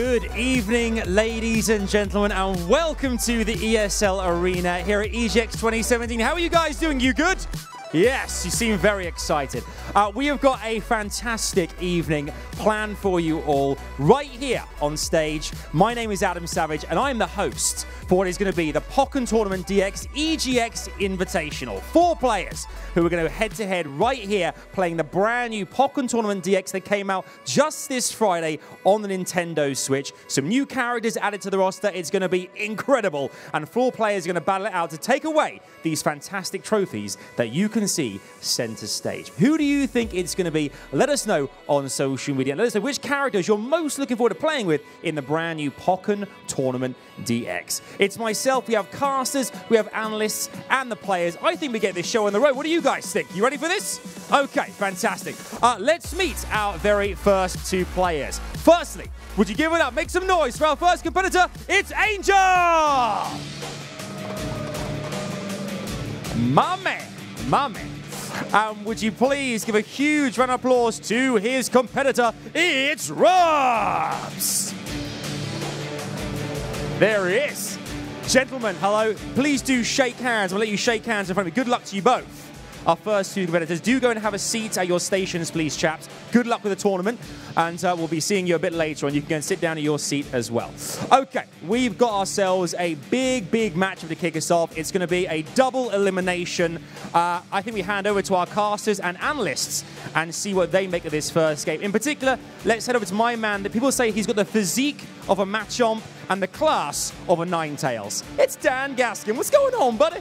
Good evening, ladies and gentlemen, and welcome to the ESL Arena here at EGX 2017. How are you guys doing? You good? Yes, you seem very excited. Uh, we have got a fantastic evening planned for you all right here on stage. My name is Adam Savage, and I'm the host for what is going to be the Pokken Tournament DX EGX Invitational. Four players who are going to head to head right here playing the brand new Pokken Tournament DX that came out just this Friday on the Nintendo Switch. Some new characters added to the roster. It's going to be incredible. And four players are going to battle it out to take away these fantastic trophies that you can see center stage. Who do you think it's going to be? Let us know on social media. Let us know which characters you're most looking forward to playing with in the brand new Pokken Tournament DX. It's myself, we have casters, we have analysts, and the players. I think we get this show on the road. What do you guys think? You ready for this? Okay, fantastic. Uh, let's meet our very first two players. Firstly, would you give it up? Make some noise for our first competitor. It's Angel! My man. And would you please give a huge round of applause to his competitor? It's Rubs! There he is. Gentlemen, hello. Please do shake hands. I'll let you shake hands in front of me. Good luck to you both. Our first two competitors. Do go and have a seat at your stations, please, chaps. Good luck with the tournament, and uh, we'll be seeing you a bit later on. You can go and sit down at your seat as well. Okay, we've got ourselves a big, big matchup to kick us off. It's going to be a double elimination. Uh, I think we hand over to our casters and analysts and see what they make of this first game. In particular, let's head over to my man. That people say he's got the physique of a Machamp and the class of a Ninetales. It's Dan Gaskin. What's going on, buddy?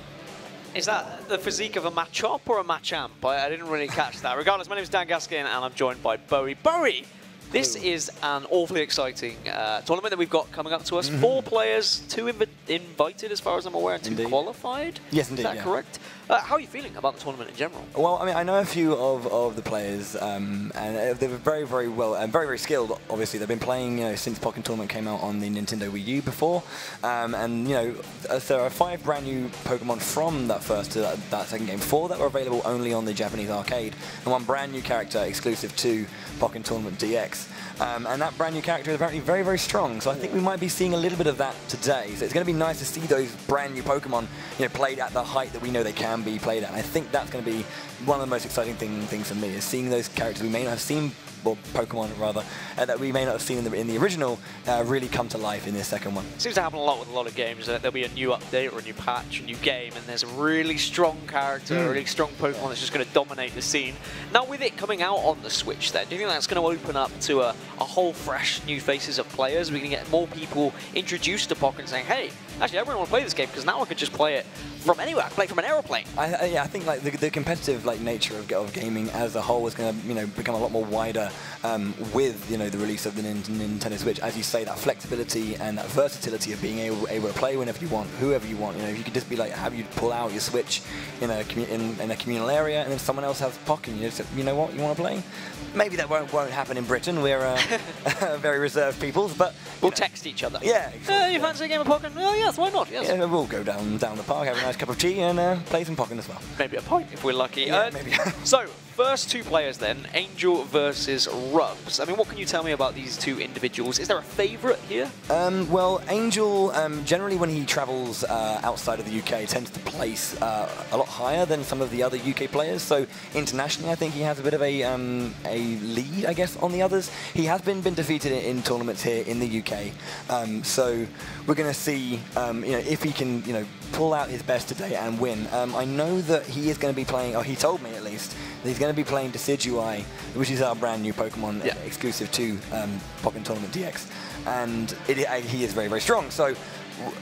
Is that the physique of a Machop or a Machamp? I, I didn't really catch that. Regardless, my name is Dan Gaskin and I'm joined by Bowie. Bowie, this is an awfully exciting uh, tournament that we've got coming up to us. Mm-hmm. Four players, two inv invited as far as I'm aware, and two Indeed. qualified. Yes, indeed, Is that yeah. correct? Uh, how are you feeling about the tournament in general? Well, I mean, I know a few of, of the players, um, and uh, they're very, very well, and very, very skilled. Obviously, they've been playing, you know, since Pokken Tournament came out on the Nintendo Wii U before, um, and you know, uh, there are five brand new Pokemon from that first to that, that second game. Four that were available only on the Japanese arcade, and one brand new character exclusive to Pokken Tournament DX. Um, and that brand new character is apparently very, very strong. So I think we might be seeing a little bit of that today. So it's going to be nice to see those brand new Pokemon, you know, played at the height that we know they can be played at. And I think that's going to be one of the most exciting thing, things for me is seeing those characters we may not have seen, or Pokemon rather, uh, that we may not have seen in the, in the original, uh, really come to life in this second one. Seems to happen a lot with a lot of games. That there'll be a new update or a new patch, a new game, and there's a really strong character, Hmm. a really strong Pokemon that's just going to dominate the scene. Now, with it coming out on the Switch, then, do you think that's going to open up to a, a whole fresh new faces of players? We can get more people introduced to Pokemon saying, "Hey, actually, I really want to play this game because now I could just play it from anywhere. I can play it from an aeroplane." I, I, yeah, I think like the, the competitive like nature of, of gaming as a whole is going to you know become a lot more wider um, with you know the release of the Nin- Nintendo Switch. As you say, that flexibility and that versatility of being able, able to play whenever you want, whoever you want. You know, you could just be like have you pull out your Switch in a commu- in, in a communal area, and then someone else has Pokken. You just you know what you want to play. Maybe that won't won't happen in Britain. We're uh, very reserved peoples, but We'll know, text each other. Yeah, Uh, you fancy a game of Pokken? Oh, yes, why not? Yes. yeah, we'll go down down the park, have a nice cup of tea, and uh, play some Pokken as well. Maybe a pint if we're lucky. Yeah, maybe. so, first two players then, Angel versus Rubs. I mean, what can you tell me about these two individuals? Is there a favourite here? Um, well, Angel, um, generally when he travels uh, outside of the UK, tends to place uh, a lot higher than some of the other UK players. So internationally, I think he has a bit of a, um, a lead, I guess, on the others. He has been, been defeated in, tournaments here in the UK. Um, so we're going to see um, you know, if he can you know, pull out his best today and win. Um, I know that he is going to be playing, or he told me at least, that he's going to be playing Decidueye, which is our brand new Pokemon Yeah. exclusive to um, Pokken Tournament DX, and it, he is very, very strong. So,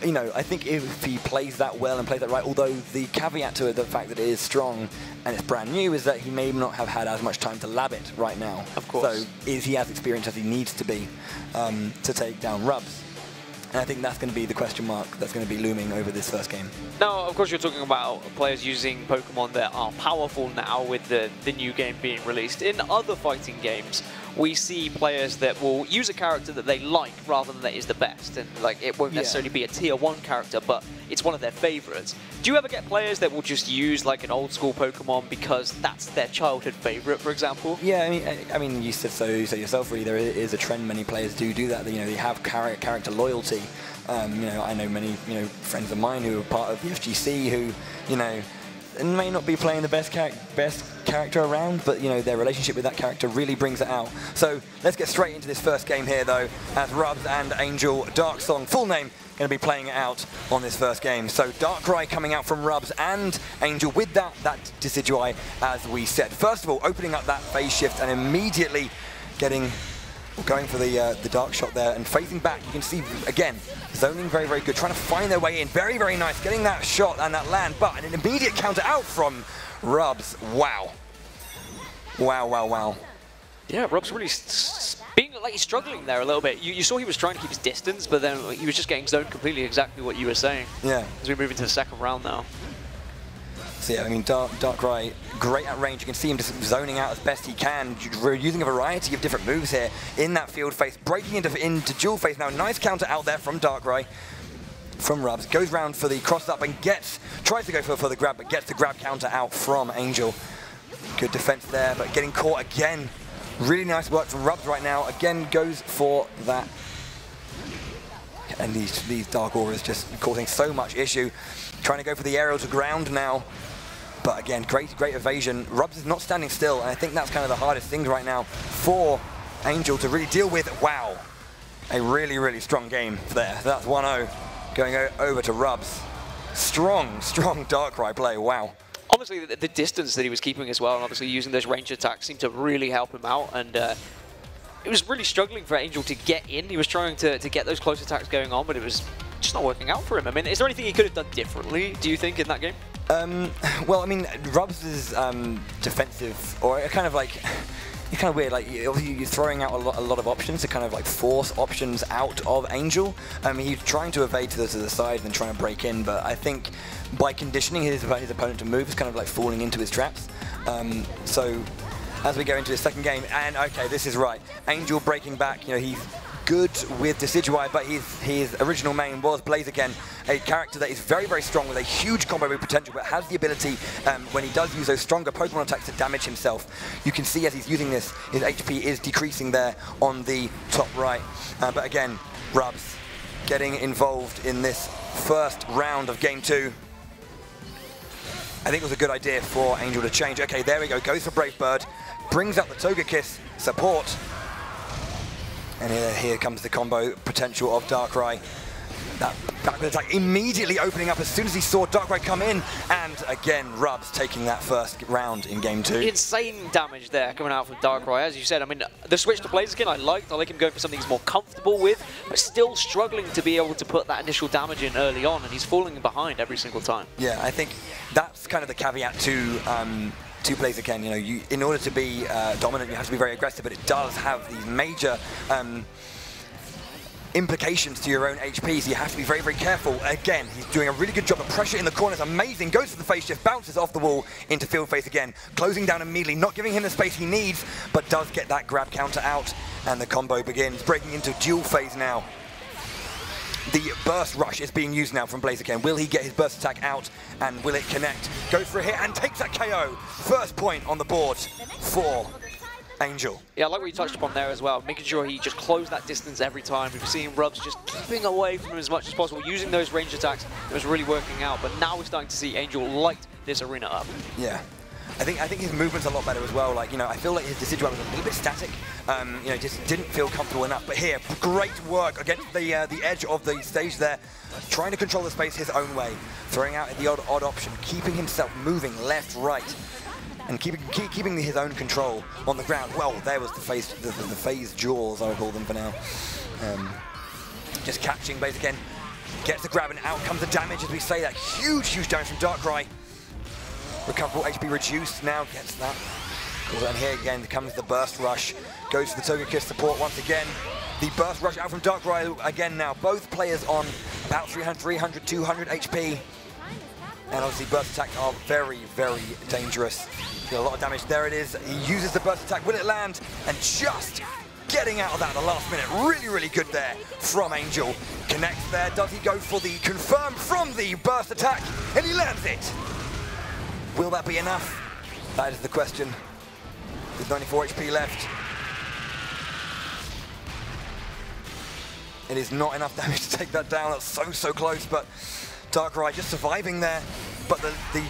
you know, I think if he plays that well and plays that right, although the caveat to it, the fact that it is strong and it's brand new, is that he may not have had as much time to lab it right now. Of course. So, is he as experienced as he needs to be um, to take down Rubs? And I think that's going to be the question mark that's going to be looming over this first game. Now, of course, you're talking about players using Pokemon that are powerful now with the, the new game being released. In other fighting games, we see players that will use a character that they like rather than that is the best. And like it won't Yeah. necessarily be a tier one character, but it's one of their favorites. Do you ever get players that will just use like an old school Pokemon because that's their childhood favorite, for example? Yeah, I mean, I, I mean, you said so, you said yourself. Really, there is a trend. Many players do do that. You know, they have char- character loyalty. Um, you know, I know many, you know, friends of mine who are part of the FGC who, you know, may not be playing the best char- best character around, but you know, their relationship with that character really brings it out. So let's get straight into this first game here, though, as Rubs and Angel Darksong, full name, going to be playing it out on this first game. So Darkrai coming out from Rubs and Angel with that that Decidueye, as we said. First of all, opening up that phase shift and immediately getting going for the uh, the dark shot there and phasing back. You can see again zoning very very good, trying to find their way in. Very very nice, getting that shot and that land, but an immediate counter out from Rubs. Wow, wow, wow, wow. Yeah, Rubs really being like he's struggling there a little bit. You, you saw he was trying to keep his distance, but then he was just getting zoned completely exactly what you were saying. Yeah. As we move into the second round now. So yeah, I mean, Dark Darkrai, great at range. You can see him just zoning out as best he can, using a variety of different moves here in that field phase, breaking into into dual phase now. Nice counter out there from Dark Darkrai. From Rubs, goes round for the cross up and gets, tries to go for, for the grab, but gets the grab counter out from Angel. Good defense there, but getting caught again. Really nice work from Rubs right now. Again, goes for that and these these dark auras just causing so much issue. Trying to go for the aerial to ground now. But again, great great evasion. Rubs is not standing still, and I think that's kind of the hardest thing right now for Angel to really deal with. Wow. A really, really strong game there. That's 1-0 going over to Rubs. Strong, strong Darkrai play. Wow. Honestly, the, the distance that he was keeping as well, and obviously using those range attacks seemed to really help him out. And uh, it was really struggling for Angel to get in. He was trying to, to get those close attacks going on, but it was just not working out for him. I mean, is there anything he could have done differently, do you think, in that game? Um, well, I mean, Rubs' um, defensive, or kind of like, it's kind of weird. Like you're throwing out a lot, a lot of options to kind of like force options out of Angel. I mean, he's trying to evade to the, to the side and then trying to break in, but I think by conditioning his, his opponent to move, it's kind of like falling into his traps. Um, so as we go into the second game, and okay, this is right. Angel breaking back. You know, he's good with Decidueye, but his his original main was Blaziken, a character that is very, very strong with a huge combo move potential, but has the ability, um, when he does use those stronger Pokemon attacks, to damage himself. You can see as he's using this, his HP is decreasing there on the top right. Uh, but again, Rubs getting involved in this first round of game two. I think it was a good idea for Angel to change. Okay, there we go. Goes for Brave Bird. Brings out the Togekiss support. And here, here comes the combo potential of Darkrai. That backward attack immediately opening up as soon as he saw Darkrai come in. And again, Rubs taking that first round in game two. Insane damage there coming out from Darkrai. As you said, I mean, the switch to Blaziken I liked. I like him going for something he's more comfortable with, but still struggling to be able to put that initial damage in early on, and he's falling behind every single time. Yeah, I think that's kind of the caveat to um, to Blaziken. You know, you in order to be uh, dominant, you have to be very aggressive, but it does have these major um, implications to your own HP, so you have to be very, very careful. Again, he's doing a really good job. The pressure in the corner is amazing. Goes for the phase shift, bounces off the wall into field phase again, closing down immediately, not giving him the space he needs, but does get that grab counter out, and the combo begins, breaking into dual phase now. The burst rush is being used now from Blaziken. Will he get his burst attack out and will it connect? Goes for a hit and takes that KO. First point on the board for Angel. Yeah, I like what you touched upon there as well, making sure he just closed that distance every time. We've seen Rubs just keeping away from him as much as possible, using those range attacks. It was really working out, but now we're starting to see Angel light this arena up. Yeah. I think I think his movement's a lot better as well. Like you know, I feel like his Decidueye was a little bit static. Um, you know, just didn't feel comfortable enough. But here, great work against the uh, the edge of the stage there, trying to control the space his own way, throwing out the odd odd option, keeping himself moving left, right, and keeping keep, keeping his own control on the ground. Well, there was the phase the, the, the phase jaws I would call them for now. Um, just catching base again, gets the grab and out comes the damage as we say that huge huge damage from Darkrai. Recoverable HP reduced now, gets that. Cool, and here again comes the Burst Rush. Goes for the Toga Togekiss support once again. The Burst Rush out from Darkrai again now. Both players on about 300, 300 200 HP. And obviously burst attacks are very, very dangerous. a lot of damage. There it is. He uses the burst attack. Will it land? And just getting out of that at the last minute. Really, really good there from Angel. Connects there. Does he go for the confirm from the burst attack? And he lands it. Will that be enough? That is the question. With 94 HP left. It is not enough damage to take that down. That's so, so close, but Darkrai just surviving there. But the, the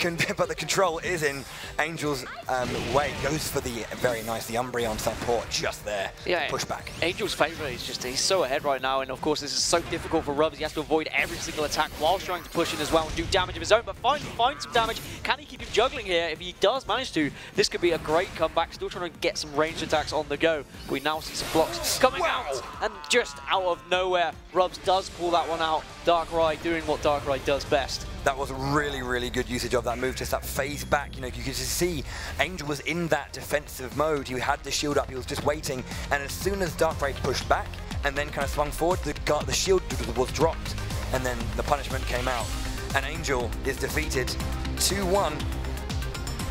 but the control is in Angel's um, way. Goes for the very nice, the Umbreon support just there. Yeah, pushback. Angel's favourite is just, he's so ahead right now, and of course this is so difficult for Rubs. He has to avoid every single attack while trying to push in as well and do damage of his own, but finally finds some damage. Can he keep him juggling here? If he does manage to, this could be a great comeback. Still trying to get some ranged attacks on the go. We now see some blocks coming wow. out, and just out of nowhere, Rubs does pull that one out. Darkrai doing what Darkrai does best that was really, really good usage of that move, just that phase back. You know, you could just see Angel was in that defensive mode. He had the shield up, he was just waiting, and as soon as Darkrai pushed back and then kind of swung forward, the, the shield was dropped, and then the punishment came out. And Angel is defeated 2-1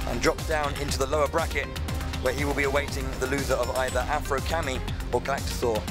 and drops down into the lower bracket where he will be awaiting the loser of either AfroKami or Galactasaur.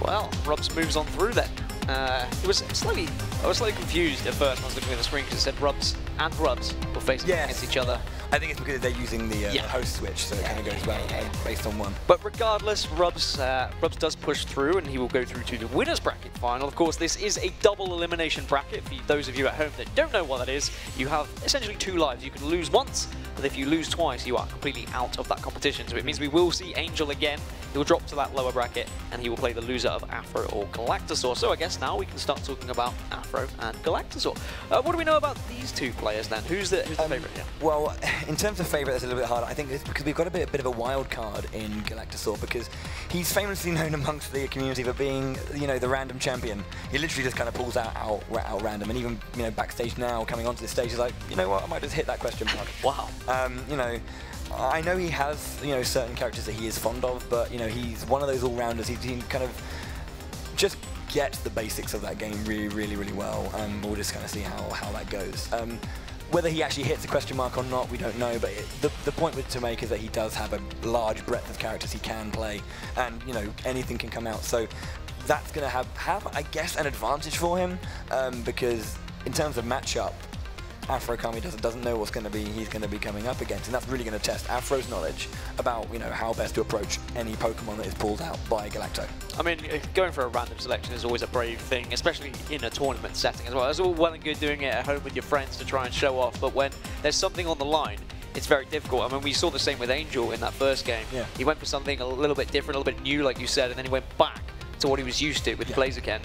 Well, Rubs moves on through then. Uh, it was slightly, I was slightly confused at first when I was looking at the screen because it said Rubs and Rubs were facing yes. against each other. I think it's because they're using the, uh, yeah. the host switch, so it kind of goes well yeah, based on one. But regardless, Rubs, uh, Rubs does push through and he will go through to the winner's bracket final. Of course, this is a double elimination bracket. For those of you at home that don't know what that is, you have essentially two lives. You can lose once, but if you lose twice, you are completely out of that competition. So it means we will see Angel again. He will drop to that lower bracket, and he will play the loser of Afro or Galactasaur. So I guess now we can start talking about Afro and Galactasaur. Uh, what do we know about these two players then? Who's the, who's the um, favourite? Yeah. Well, in terms of favourite, that's a little bit harder. I think it's because we've got a bit, a bit of a wild card in Galactasaur because he's famously known amongst the community for being, you know, the random champion. He literally just kind of pulls out, out, out random, and even, you know, backstage now, coming onto the stage, he's like, you know what, I might just hit that question mark. wow. Um, you know, I know he has, you know, certain characters that he is fond of, but, you know, he's one of those all-rounders. He, he kind of just gets the basics of that game really, really, really well, and we'll just kind of see how, how that goes. Um, whether he actually hits a question mark or not, we don't know, but it, the, the point to make is that he does have a large breadth of characters he can play, and, you know, anything can come out. So that's going to have, have, I guess, an advantage for him, um, because in terms of matchup, Afro Kami doesn't, doesn't know what's going to be he's going to be coming up against, and that's really going to test Afro's knowledge about you know how best to approach any Pokemon that is pulled out by Galacto. I mean, uh, going for a random selection is always a brave thing, especially in a tournament setting as well. It's all well and good doing it at home with your friends to try and show off, but when there's something on the line, it's very difficult. I mean, we saw the same with Angel in that first game. Yeah. He went for something a little bit different, a little bit new, like you said, and then he went back to what he was used to with yeah. Blaziken.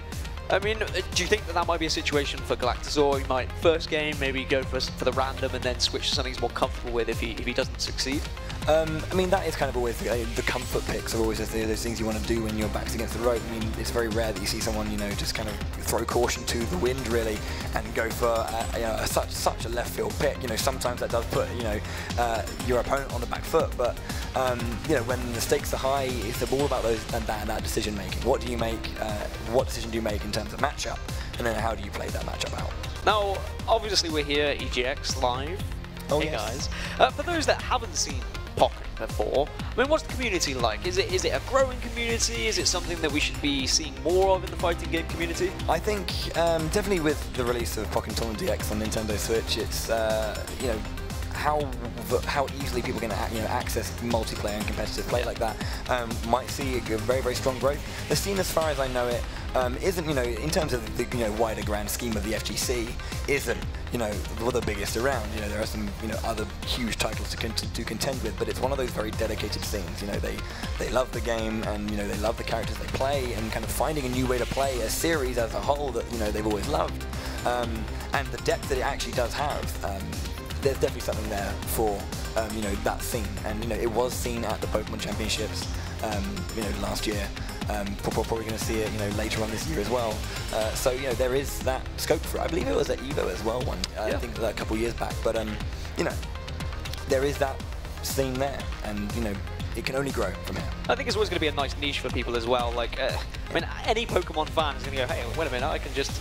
I mean, uh, do you think that that might be a situation for Galactasaur? He might first game maybe go for for the random and then switch to something he's more comfortable with if he if he doesn't succeed. Um, I mean, that is kind of always the, uh, the comfort picks are always those, those things you want to do when your back's against the rope. I mean, it's very rare that you see someone, you know, just kind of throw caution to the wind, really, and go for uh, you know, a, such such a left field pick. You know, sometimes that does put, you know, uh, your opponent on the back foot, but, um, you know, when the stakes are high, it's all about those and that, that decision making. What do you make, uh, what decision do you make in terms of matchup, and then how do you play that matchup out? Now, obviously we're here, at EGX Live. Oh, hey yes. guys. Uh, for those that haven't seen Pokken before. I mean, what's the community like? Is it is it a growing community? Is it something that we should be seeing more of in the fighting game community? I think um, definitely with the release of Pokken Tournament DX on Nintendo Switch, it's uh, you know how how easily people can you know access multiplayer and competitive play like that um, might see a very very strong growth. The scene, as far as I know it, um, isn't you know in terms of the you know wider grand scheme of the FGC, isn't you know the biggest around. You know there are some you know other huge titles to, con to contend with, but it's one of those very dedicated scenes. You know they they love the game and you know they love the characters they play and kind of finding a new way to play a series as a whole that you know they've always loved. Um, and the depth that it actually does have. Um, there's definitely something there for um, you know that scene, and you know it was seen at the Pokemon Championships, um, you know last year. Um, we're probably going to see it, you know, later on this year as well. Uh, so you know there is that scope for it. I believe it was at Evo as well. One, uh, yeah. I think a couple of years back. But um, you know, there is that scene there, and you know, it can only grow from here. I think it's always going to be a nice niche for people as well. Like, uh, I mean, any Pokemon fan is going to go, hey, wait a minute, I can just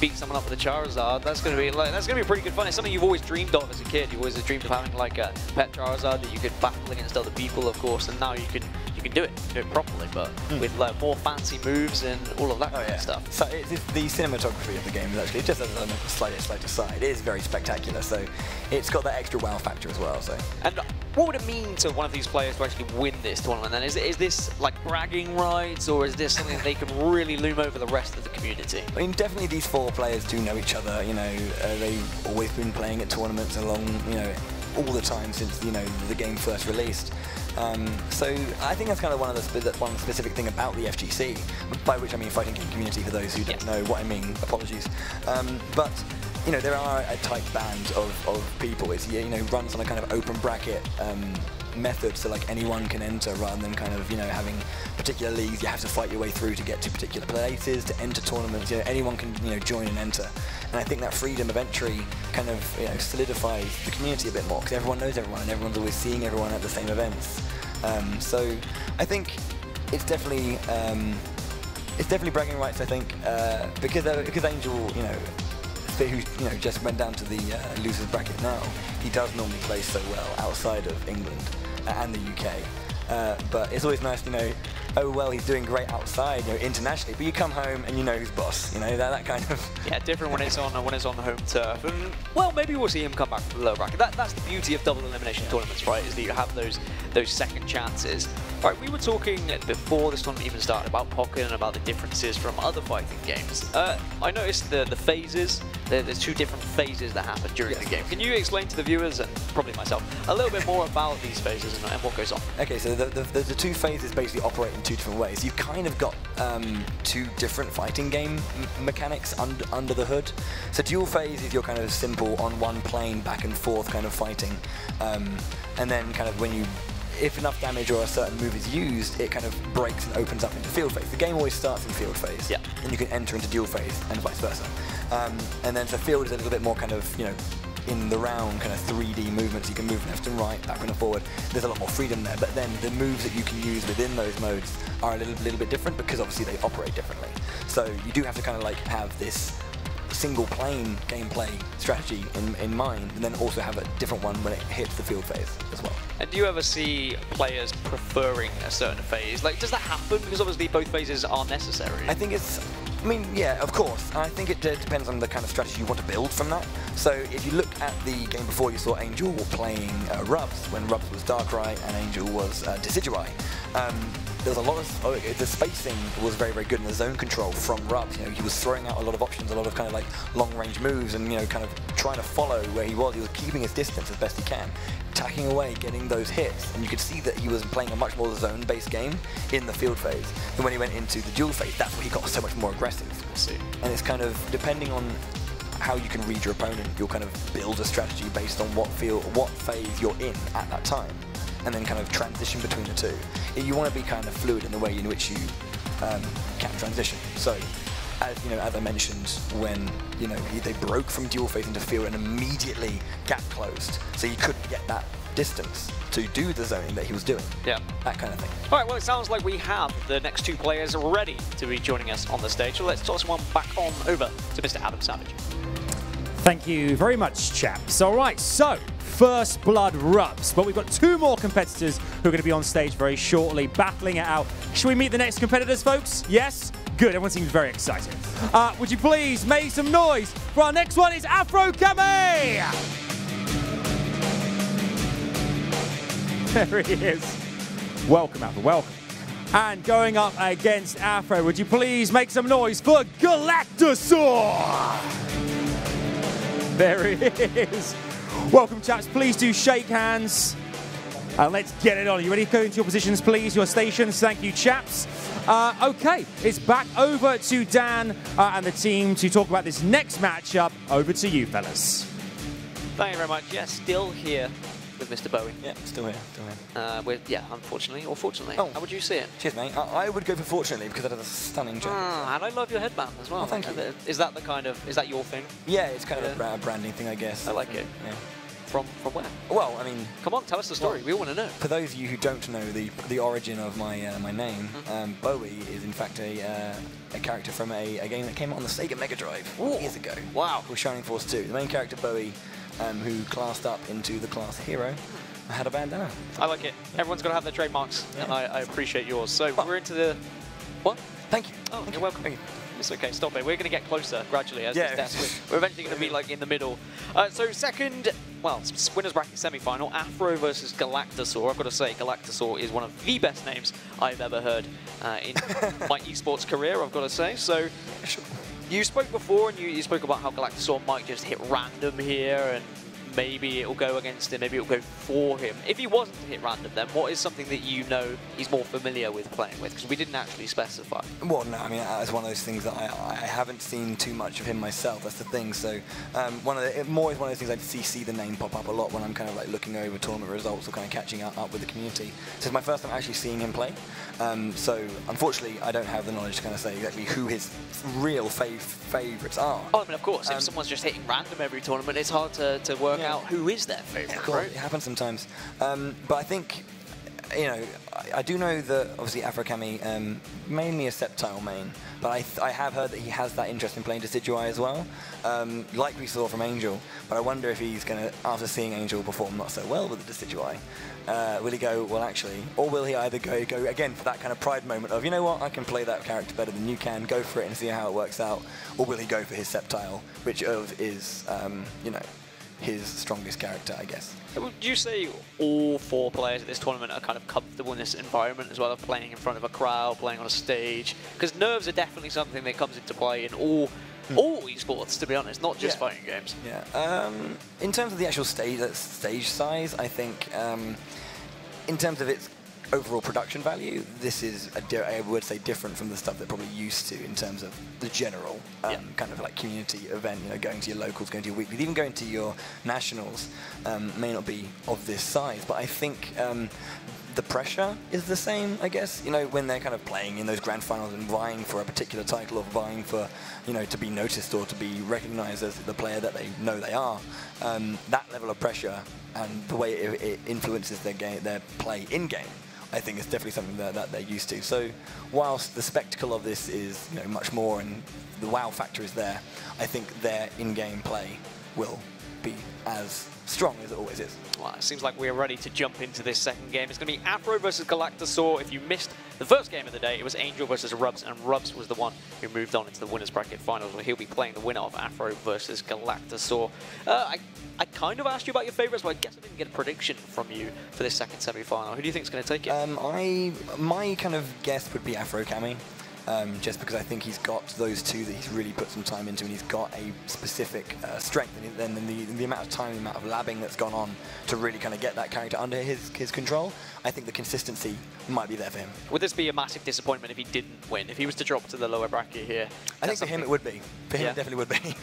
beat someone up with a Charizard. That's gonna be like that's gonna be pretty good fun. It's something you've always dreamed of as a kid. You always dreamed of having like a pet Charizard that you could battle against other people, of course, and now you can can do it, do it properly, but with like more fancy moves and all of that Oh kind yeah. of stuff. So it's, it's the cinematography of the game is actually just as a slight slight aside. It is very spectacular. So it's got that extra wow factor as well. So And what would it mean to one of these players to actually win this tournament then? Is, is this like bragging rights or is this something that they can really loom over the rest of the community? I mean, definitely these four players do know each other. You know, uh, they've always been playing at tournaments along, you know, all the time since you know the game first released. Um, so I think that's kind of one of the spe- one specific thing about the FGC, by which I mean fighting game community. For those who don't know what I mean, apologies. Um, but you know, there are a tight band of, of people. It's you know runs on a kind of open bracket um, method, so like anyone can enter rather than kind of you know having particular leagues. You have to fight your way through to get to particular places to enter tournaments. You know, anyone can you know join and enter. And I think that freedom of entry kind of you know solidifies the community a bit more because everyone knows everyone and everyone's always seeing everyone at the same events. Um, so I think it's definitely. Um, it's definitely bragging rights, I think, uh, because uh, because Angel, you know, who you know just went down to the uh, losers bracket now. He does normally play so well outside of England uh, and the UK, uh, but it's always nice, to know. Oh well, he's doing great outside, you know, internationally. But you come home and you know who's boss. You know that that kind of. Yeah, different when it's on when it's on the home turf. And well, maybe we'll see him come back from the lower bracket. That, that's the beauty of double elimination tournaments, right? Is that you have those those second chances. Right, we were talking before this tournament even started about Pokken and about the differences from other fighting games. Uh, I noticed the the phases. There, there's two different phases that happen during Yes. the game. Can you explain to the viewers and probably myself a little bit more about these phases and, and what goes on? Okay, so the, the, the, the two phases basically operate in two different ways. You've kind of got um, two different fighting game m- mechanics under, under the hood. So dual phase is your kind of simple on one plane back and forth kind of fighting, um, and then kind of when you if enough damage or a certain move is used, it kind of breaks and opens up into field phase. The game always starts in field phase, Yeah. and you can enter into dual phase and vice versa. Um, and then so field is a little bit more kind of you know in the round kind of 3D movements. You can move left and right, backward and forward. There's a lot more freedom there. But then the moves that you can use within those modes are a little, little bit different because obviously they operate differently. So you do have to kind of like have this single plane gameplay strategy in, in mind and then also have a different one when it hits the field phase as well. And do you ever see players preferring a certain phase? Like, does that happen? Because obviously both phases are necessary. I think it's. I mean, yeah, of course. I think it depends on the kind of strategy you want to build from that. So if you look at the game before, you saw Angel playing uh, Rubs when Rubs was Darkrai and Angel was uh, Decidueye. Um, there was a lot of oh, the spacing was very very good in the zone control from Rubs. You know, he was throwing out a lot of options, a lot of kind of like long range moves, and you know, kind of trying to follow where he was. He was keeping his distance as best he can, tacking away, getting those hits, and you could see that he was playing a much more zone-based game in the field phase. And when he went into the dual phase, that's where he got so much more aggressive. We'll see. And it's kind of depending on how you can read your opponent, you'll kind of build a strategy based on what feel, what phase you're in at that time, and then kind of transition between the two. You want to be kind of fluid in the way in which you um, can transition. So, as you know, as I mentioned, when you know he, they broke from dual phase into field and immediately gap closed, so you couldn't get that distance to do the zoning that he was doing. Yeah. That kind of thing. All right, well, it sounds like we have the next two players ready to be joining us on the stage. So let's toss one back on over to Mr. Adam Savage. Thank you very much, chaps. All right, so first blood Rubs, but we've got two more competitors who are going to be on stage very shortly, battling it out. Should we meet the next competitors, folks? Yes? Good, everyone seems very excited. Uh, would you please make some noise for our next one? Is AfroKami! There he is. Welcome, Afro, welcome. And going up against Afro, would you please make some noise for Galactasaur? There he is. Welcome, chaps. Please do shake hands. And let's get it on. You ready to go into your positions, please? Your stations. Thank you, chaps. Uh, okay, it's back over to Dan uh, and the team to talk about this next matchup. Over to you, fellas. Thank you very much. Yes, still here with Mr. Bowie. Yeah, still here, still here. Uh, with, yeah, unfortunately or fortunately. Oh. How would you see it? Cheers, mate. I, I would go for fortunately because that is a stunning jump. Ah, and I love your headband as well. Oh, thank you. Uh, Is that the kind of, is that your thing? Yeah, it's kind of a branding thing, I guess. I like it. Yeah. from from where? Well, I mean, Come on, tell us the story. Well- we all want to know. for those of you who don't know the the origin of my uh, my name, Mm-hmm. um, Bowie is in fact a uh, a character from a, a game that came out on the Sega Mega Drive Ooh. years ago. Wow. Called Shining Force 2. The main character Bowie, um, who classed up into the class hero, I had a bandana. I like it. Everyone's got to have their trademarks, and I, I appreciate yours. So we're into the what? Thank you. Oh, Thank you're you. welcome. Thank you. It's okay, stop it. We're going to get closer gradually as Yeah. this desk. We're, eventually going to be like in the middle. Uh, so second, well, winners bracket semi-final, Afro versus Galactasaur. I've got to say, Galactasaur is one of the best names I've ever heard uh, in my esports career. I've got to say. So you spoke before, and you, you spoke about how Galactasaur might just hit random here, and maybe it'll go against him, maybe it'll go for him. If he wasn't to hit random, then what is something that you know he's more familiar with playing with? Because we didn't actually specify. Well, no, I mean, it's one of those things that I, I haven't seen too much of him myself. That's the thing. So, um, one of the, it more is one of those things I see see the name pop up a lot when I'm kind of like looking over tournament results or kind of catching up, up with the community. So it's my first time actually seeing him play. Um, so unfortunately, I don't have the knowledge to kind of say exactly who his real fav- favourites are. Oh, I mean, of course, Um, if someone's just hitting random every tournament, it's hard to, to work Yeah. out who is their favourite, Of course, right? it happens sometimes. Um, but I think, you know, I, I do know that obviously Afrokami um, mainly a Sceptile main, but I, th- I have heard that he has that interest in playing Decidueye as well, um, like we saw from Angel. But I wonder if he's going to, after seeing Angel perform not so well with the Decidueye, uh, will he go, well, actually, or will he either go, go again for that kind of pride moment of, you know what, I can play that character better than you can, go for it and see how it works out, or will he go for his Sceptile, which of is, um, you know, his strongest character, I guess. Would you say all four players at this tournament are kind of comfortable in this environment as well of playing in front of a crowd, playing on a stage? Because nerves are definitely something that comes into play in all all esports, to be honest, not just Hmm. Yeah. fighting games. Yeah. Um, in terms of the actual stage uh, stage size, I think um, in terms of its overall production value, this is a di- I would say different from the stuff they're probably used to in terms of the general um, Yeah. kind of like community event. You know, going to your locals, going to your weeklies, even going to your nationals um, may not be of this size, but I think. Um, the pressure is the same, I guess. You know, when they're kind of playing in those grand finals and vying for a particular title or vying for, you know, to be noticed or to be recognised as the player that they know they are. Um, that level of pressure and the way it, it influences their game, their play in game, I think is definitely something that, that they're used to. So, whilst the spectacle of this is, you know, much more and the wow factor is there, I think their in-game play will be as strong as it always is. Well, it seems like we're ready to jump into this second game. It's going to be Afro versus Galactasaur. If you missed the first game of the day, it was Angel versus Rubs, and Rubs was the one who moved on into the winners bracket finals, where he'll be playing the winner of Afro versus Galactasaur. Uh, I, I kind of asked you about your favourites, but I guess I didn't get a prediction from you for this second semi-final. Who do you think is going to take it? Um, I my kind of guess would be AfroKami, um, just because I think he's got those two that he's really put some time into, and he's got a specific uh, strength, and then the, the amount of time, the amount of labbing that's gone on to really kind of get that character under his his control. I think the consistency might be there for him. Would this be a massive disappointment if he didn't win? If he was to drop to the lower bracket here? I think for him it would be. For him Yeah. it definitely would be.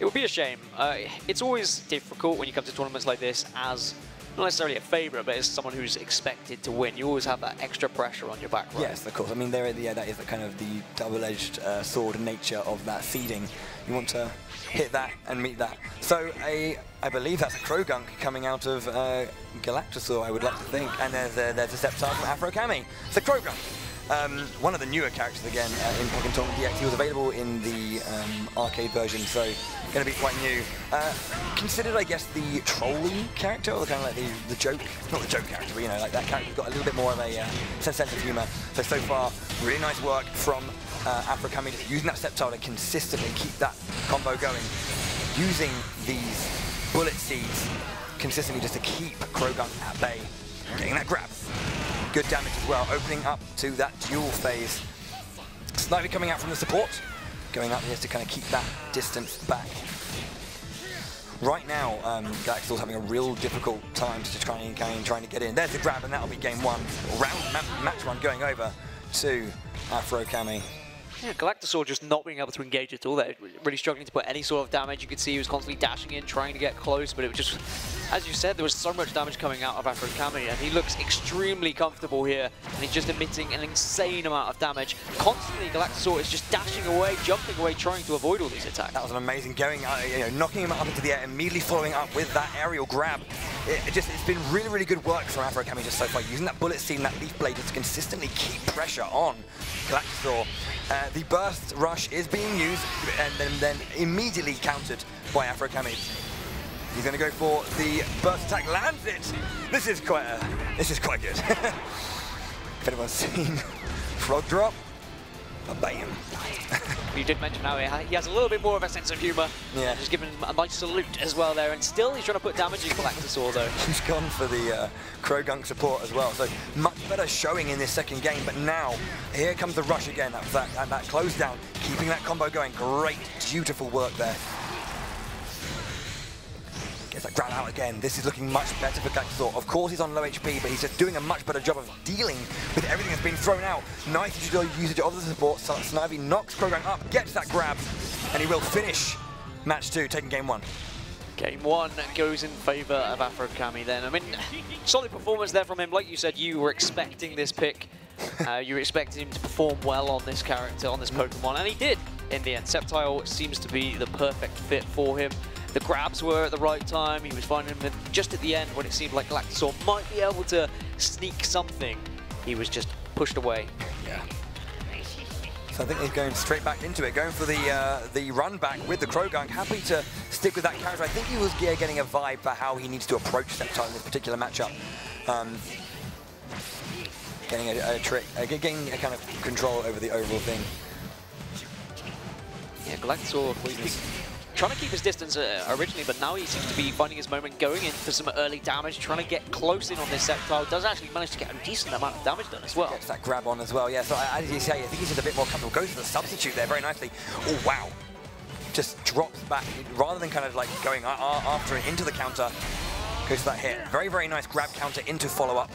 It would be a shame. Uh, it's always difficult when you come to tournaments like this as not necessarily a favourite, but it's someone who's expected to win. You always have that extra pressure on your back. Right? Yes, of course. I mean, there, yeah, that is the kind of the double-edged uh, sword nature of that seeding. You want to hit that and meet that. So, a, I believe that's a Croagunk coming out of uh, Galactasaur, I would like to think. And there's a, there's a Sceptile from a Croagunk. Um, one of the newer characters again uh, in Pokemon Tournament DX. He was available in the um, arcade version, so going to be quite new. Uh, considered, I guess, the trolley character, or the kind of like the, the joke, not the joke character, but you know, like that character's got a little bit more of a uh, sense of humour. So, so far, really nice work from uh, Afro using that Sceptile to consistently keep that combo going. Using these bullet seeds consistently just to keep Croagunk at bay. Getting that grab. Good damage as well, opening up to that dual phase. Slightly coming out from the support, going up here to kind of keep that distance back. Right now, um, Galactor's having a real difficult time to try and trying to get in. There's the grab, and that'll be game one. Round ma match one going over to Afro Kami. Yeah, Galactasaur just not being able to engage at all there, really struggling to put any sort of damage. You could see he was constantly dashing in, trying to get close, but it was just, as you said, there was so much damage coming out of Afro and he looks extremely comfortable here, and he's just emitting an insane amount of damage. Constantly, Galactasaur is just dashing away, jumping away, trying to avoid all these attacks. That was an amazing going, uh, you know, knocking him up into the air, immediately following up with that aerial grab. It, it just, it's been really, really good work from Afro just so far, using that bullet seed that leaf blade just to consistently keep pressure on Uh, the burst rush is being used and then, then immediately countered by Afro Kami. He's going to go for the burst attack, lands it. This is quite, a, this is quite good. if anyone's seen Frog Drop, bam. you did mention how he has a little bit more of a sense of humour. Yeah. Just giving him a nice salute as well there, and still he's trying to put damage in Galactasaur though. He's gone for the uh, Croagunk support as well, so much better showing in this second game, but now, here comes the rush again, that, that, that close down, keeping that combo going, great, beautiful work there. Gets that grab out again. This is looking much better for Galactasaur. Of course, he's on low HP, but he's just doing a much better job of dealing with everything that's been thrown out. Nice usage of the support. Snivy knocks Croagunk up, gets that grab, and he will finish match two, taking game one. Game one goes in favour of Afro Kami then. I mean, solid performance there from him. Like you said, you were expecting this pick. uh, you were expecting him to perform well on this character, on this Pokemon, and he did in the end. Sceptile seems to be the perfect fit for him. The grabs were at the right time. He was finding them just at the end when it seemed like Galactasaur might be able to sneak something. He was just pushed away. Yeah. So I think he's going straight back into it, going for the uh, the run back with the Croagunk. Happy to stick with that character. I think he was yeah, getting a vibe for how he needs to approach Sceptile in this particular matchup. Um, getting a, a trick, uh, getting a kind of control over the overall thing. Yeah, Galactasaur trying to keep his distance uh, originally, but now he seems to be finding his moment, going in for some early damage, trying to get close in on this Sceptile. Does actually manage to get a decent amount of damage done as well. Gets that grab on as well, yeah. So as you say, I think he's a bit more comfortable. Goes for the substitute there very nicely. Oh, wow. Just drops back, rather than kind of like going after it into the counter, goes for that hit. Very, very nice grab counter into follow-up.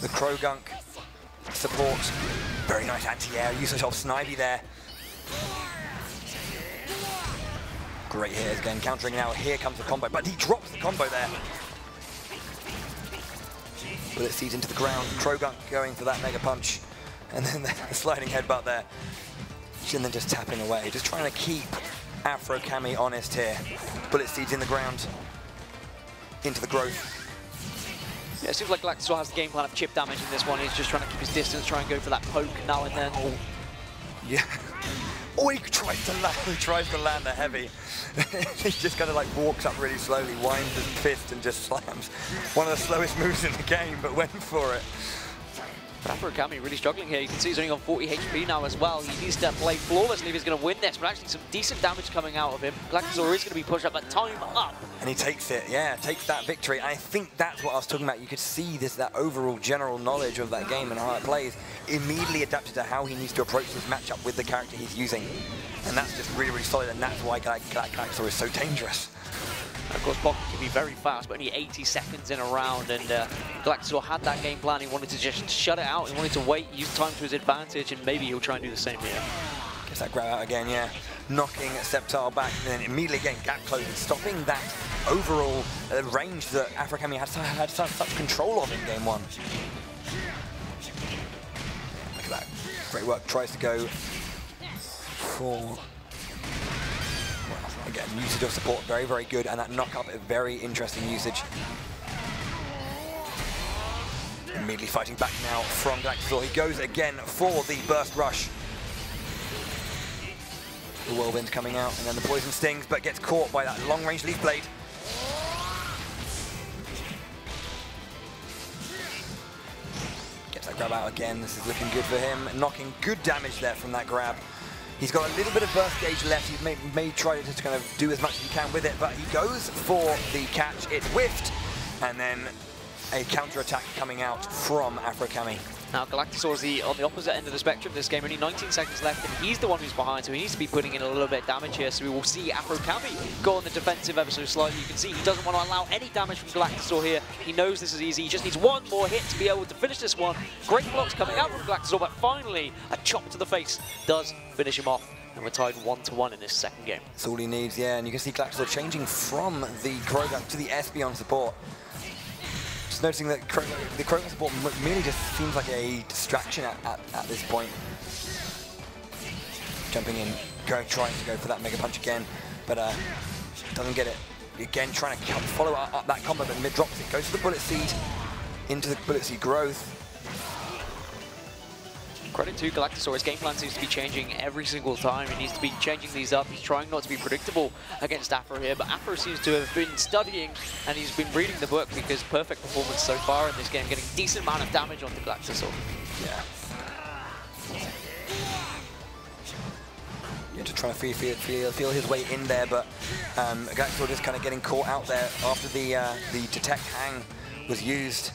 The Croagunk support. Very nice anti-air usage of Snivy there. Great hit again, countering now. Here comes the combo, but he drops the combo there. Bullet seeds into the ground. Croagunk going for that mega punch. And then the sliding headbutt there. And then just tapping away. Just trying to keep AfroKami honest here. Bullet seeds in the ground. Into the growth. Yeah, it seems like Galactasaur has the game plan of chip damage in this one. He's just trying to keep his distance, try and go for that poke now and then. Oh. Yeah. Oh, he tries to land, he tries to land a heavy. he just kind of like walks up really slowly, winds his fist and just slams. One of the slowest moves in the game, but went for it. AfroKami really struggling here. You can see he's only on 40 HP now as well. He needs to play flawlessly if he's going to win this, but actually some decent damage coming out of him. Galactasaur is going to be pushed up, but time up. And he takes it, yeah, takes that victory. I think that's what I was talking about. You could see this, that overall general knowledge of that game and how it plays immediately adapted to how he needs to approach this matchup with the character he's using. And that's just really, really solid, and that's why Galactasaur is so dangerous. Of course, Pokkén can be very fast, but only 80 seconds in a round, and uh, Galactasaur had that game plan. He wanted to just shut it out. He wanted to wait, use time to his advantage, and maybe he'll try and do the same here. Gets that grab out again, yeah. Knocking Sceptile back, and then immediately again gap closing, stopping that overall uh, range that AfroKami had, had such, control of in game one. Look at that. Great work. Tries to go for usage of support, very, very good, and that knock-up, a very interesting usage. Immediately fighting back now from Galactasaur. He goes again for the Burst Rush. The Whirlwind coming out, and then the Poison stings, but gets caught by that long-range Leaf Blade. Gets that grab out again. This is looking good for him. Knocking good damage there from that grab. He's got a little bit of burst gauge left. He may, may try to kind of do as much as he can with it, but he goes for the catch. It's whiffed, and then a counter attack coming out from AfroKami. Now Galactasaur's the, on the opposite end of the spectrum this game, only 19 seconds left, and he's the one who's behind, so he needs to be putting in a little bit of damage here, so we will see Afro go on the defensive ever so slightly. You can see he doesn't want to allow any damage from Galactasaur here. He knows this is easy, he just needs one more hit to be able to finish this one. Great blocks coming out from Galactasaur, but finally, a chop to the face does finish him off. And we're tied one to one in this second game. That's all he needs, yeah. And you can see Galactasaur changing from the Croagunk to the Espeon support. Noticing that the Croagunk support merely just seems like a distraction at, at, at, this point. Jumping in, going, trying to go for that Mega Punch again, but uh, doesn't get it. Again, trying to follow up, up that combo, but mid drops it, goes for the Bullet Seed into the Bullet Seed growth. Credit to Galactasaur, his game plan seems to be changing every single time. He needs to be changing these up. He's trying not to be predictable against Afro here, but Afro seems to have been studying and he's been reading the book because perfect performance so far in this game, getting decent amount of damage onto Galactasaur. Yeah. Yeah, to try to feel, feel, feel, his way in there, but um, Galactasaur just kind of getting caught out there after the, uh, the detect hang was used.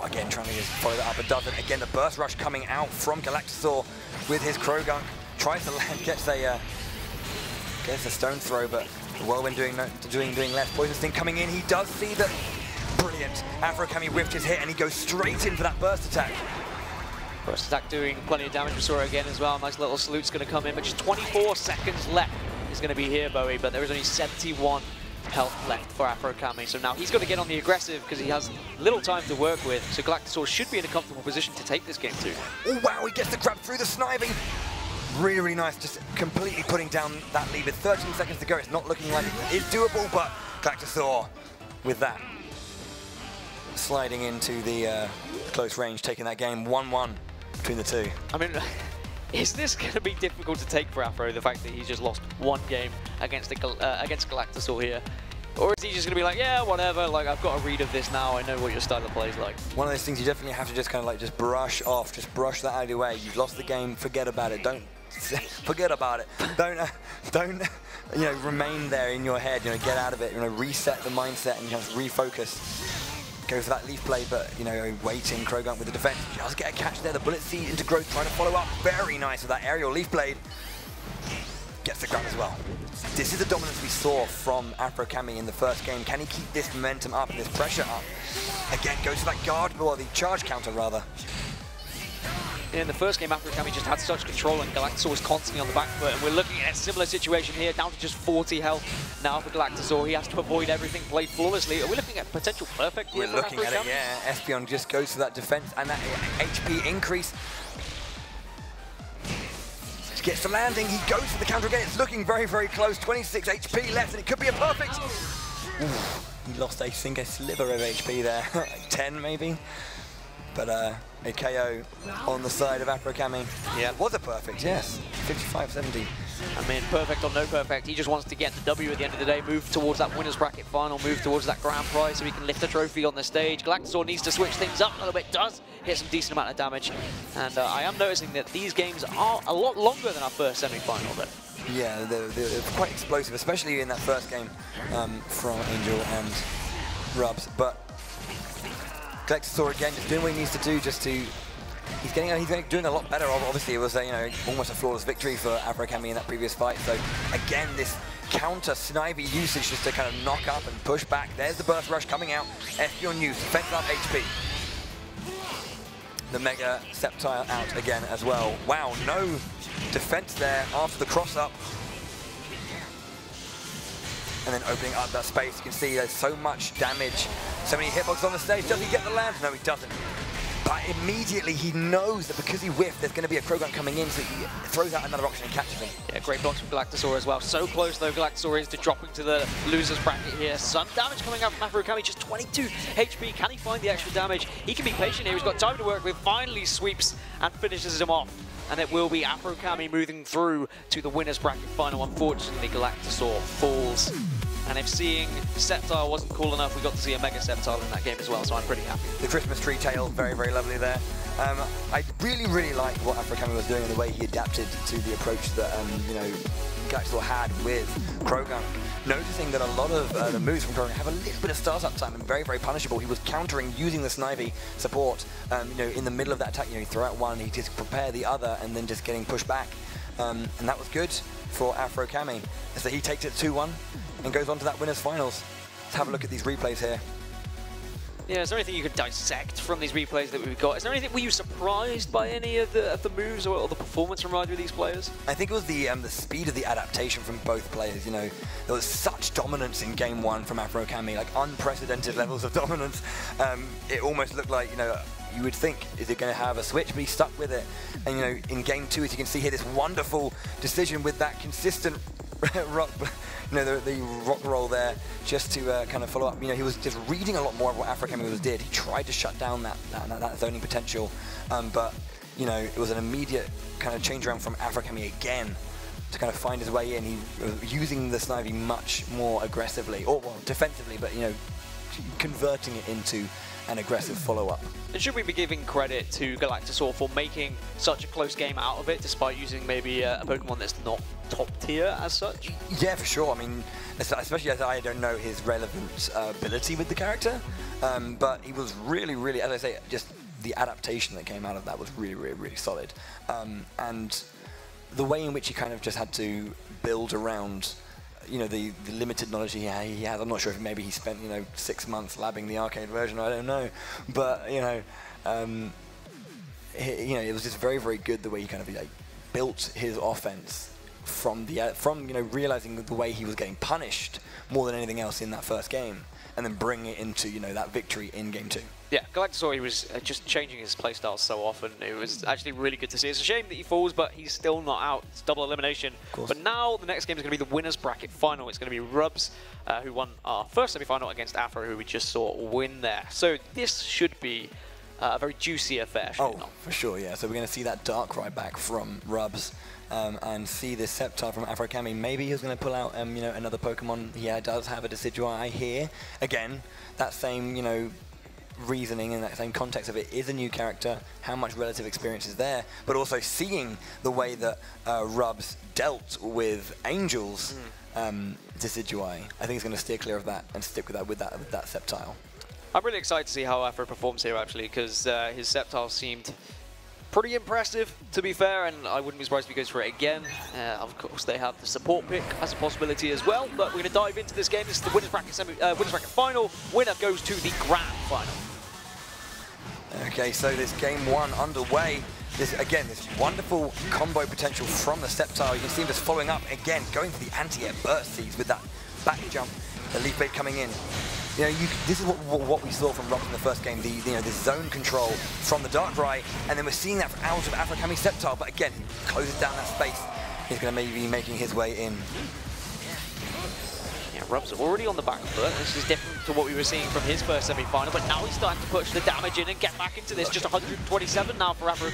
Oh, again, trying to just follow that up, but doesn't. Again, the burst rush coming out from Galactasaur with his Croagunk. Tries to land, gets a, uh, gets a stone throw, but Whirlwind doing, doing, doing less. Poison Sting coming in. He does see that. Brilliant. AfroKami whiffed his hit, and he goes straight in for that burst attack. Burst attack doing plenty of damage to Sora again as well. Nice little salute's going to come in, but just 24 seconds left is going to be here, Bowie, but there is only 71 health left for AfroKami. So now he's got to get on the aggressive because he has little time to work with. So Galactasaur should be in a comfortable position to take this game too. Oh wow, he gets the grab through the sniping. Really, really nice, just completely putting down that lead with 13 seconds to go. It's not looking like it's doable, but Galactasaur with that sliding into the uh, close range, taking that game 1-1 between the two. I mean, is this going to be difficult to take for Afro, the fact that he's just lost one game against, the, uh, against here? Or is he just going to be like, yeah, whatever, like, I've got a read of this now, I know what your style of play is like. One of those things you definitely have to just kind of like just brush off, just brush that out of your way. You've lost the game, forget about it. Don't, forget about it. Don't, uh, don't, you know, remain there in your head, you know, get out of it, you know, reset the mindset and to refocus go for that leaf blade, but, you know, waiting, Croagunk with the defense. Just get a catch there, the bullet seed into growth, trying to follow up. Very nice with that aerial leaf blade. Gets the grab as well. This is the dominance we saw from AfroKami in the first game. Can he keep this momentum up and this pressure up? Again, goes for that guard, or the charge counter, rather in the first game, AfroKami just had such control and Galactasaur was constantly on the back foot. And we're looking at a similar situation here, down to just 40 health now for Galactasaur. He has to avoid everything, played flawlessly. Are we looking at potential perfect We're looking at it, yeah. Espeon just goes for that defense and that HP increase. He gets the landing, he goes for the counter again. It's looking very, very close. 26 HP left, and it could be a perfect. Ooh, he lost, I think, a sliver of HP there. 10 maybe. But uh, a KO on the side of AfroKami. Yeah, was a perfect, yes. 55-70. I mean, perfect or no perfect, he just wants to get the W at the end of the day, move towards that winner's bracket final, move towards that grand prize so he can lift a trophy on the stage. Galactasaur needs to switch things up a little bit, does hit some decent amount of damage. And uh, I am noticing that these games are a lot longer than our first semi-final, but yeah, they're, they're, quite explosive, especially in that first game um, from Angel and Rubs. But Galactasaur again, just doing what he needs to do just to he's getting he's doing a lot better. Obviously, it was a, you know almost a flawless victory for AfroKami in that previous fight. So again, this counter Snivy usage just to kind of knock up and push back. There's the burst rush coming out. Espeon use defense up HP. The Mega Sceptile out again as well. Wow, no defense there after the cross up and then opening up that space. You can see there's so much damage, so many hitboxes on the stage. Does he get the land? No, he doesn't. But immediately he knows that because he whiffed, there's going to be a Croagunk coming in, so he throws out another option and catches him. Yeah, great blocks from Galactasaur as well. So close, though, Galactasaur is to dropping to the loser's bracket here. Some damage coming out from AfroKami, just 22 HP. Can he find the extra damage? He can be patient here. He's got time to work with. Finally sweeps and finishes him off and it will be AfroKami moving through to the winner's bracket final. Unfortunately, Galactasaur falls. And if seeing Sceptile wasn't cool enough, we got to see a Mega Sceptile in that game as well, so I'm pretty happy. The Christmas tree tail, very, very lovely there. Um, I really, really like what AfroKami was doing and the way he adapted to the approach that, um, you know, Galactasaur had with Croagunk. noticing that a lot of uh, the moves from Korea have a little bit of startup time and very, very punishable. He was countering using the Snivy support, um, you know, in the middle of that attack. You know, he throw out one, he just prepare the other, and then just getting pushed back. Um, and that was good for AfroKami. So he takes it 2-1 and goes on to that winners finals. Let's have a look at these replays here. Yeah, is there anything you could dissect from these replays that we've got? Is there anything, were you surprised by any of the, of the moves or, or, the performance from either of these players? I think it was the um, the speed of the adaptation from both players. You know, there was such dominance in game one from AfroKami, like unprecedented levels of dominance. Um, it almost looked like, you know, you would think, is it going to have a switch? But he stuck with it. And, you know, in game two, as you can see here, this wonderful decision with that consistent rock, you know, the, the, rock roll there, just to uh, kind of follow up. You know, he was just reading a lot more of what AfroKami was did. He tried to shut down that, that, that zoning potential, um, but, you know, it was an immediate kind of change around from AfroKami again to kind of find his way in. He was using the Snivy much more aggressively, or well, defensively, but, you know, converting it into an aggressive follow-up. And should we be giving credit to Galactasaur for making such a close game out of it, despite using maybe a, a Pokemon that's not top tier as such? Yeah, for sure. I mean, especially as I don't know his relevant uh, ability with the character, um, but he was really, really, as I say, just the adaptation that came out of that was really, really, really solid. Um, and the way in which he kind of just had to build around you know the, the limited knowledge he, he has. I'm not sure if maybe he spent you know six months labbing the arcade version. I don't know, but you know, um, he, you know it was just very very good the way he kind of like built his offense from the uh, from you know realizing the way he was getting punished more than anything else in that first game, and then bring it into you know that victory in game two. Yeah, Galactasaur, he was uh, just changing his playstyle so often. It was actually really good to see. It's a shame that he falls, but he's still not out. It's double elimination. But now the next game is going to be the winner's bracket final. It's going to be Rubs, uh, who won our first semi-final against Afro, who we just saw win there. So this should be uh, a very juicy affair, Oh, for sure, yeah. So we're going to see that Darkrai back from Rubs. Um, and see this Sceptile from AfroKami. Maybe he's going to pull out, um, you know, another Pokemon. Yeah, does have a Decidueye here. Again, that same, you know, reasoning in that same context of it is a new character, how much relative experience is there, but also seeing the way that uh, Rubs dealt with Angels mm. um, Decidueye. I think he's going to steer clear of that and stick with that with that with that Sceptile. I'm really excited to see how Afro performs here actually, because uh, his Sceptile seemed pretty impressive, to be fair, and I wouldn't be surprised if he goes for it again. Uh, of course, they have the support pick as a possibility as well, but we're going to dive into this game. This is the winners bracket, semi, uh, winners bracket final. Winner goes to the grand final. Okay, so this game one underway. This Again, this wonderful combo potential from the Sceptile. You can see him just following up again, going for the anti-air burst seeds with that back jump, the Leaf Blade coming in. You know, you, this is what, what, we saw from Rock in the first game, the you know the zone control from the Darkrai, and then we're seeing that out of AfroKami Sceptile, but again, closes down that space. He's going to maybe be making his way in. Yeah, Rubs already on the back foot. This is different to what we were seeing from his first semi-final, but now he's starting to push the damage in and get back into this. Just 127 now for Afro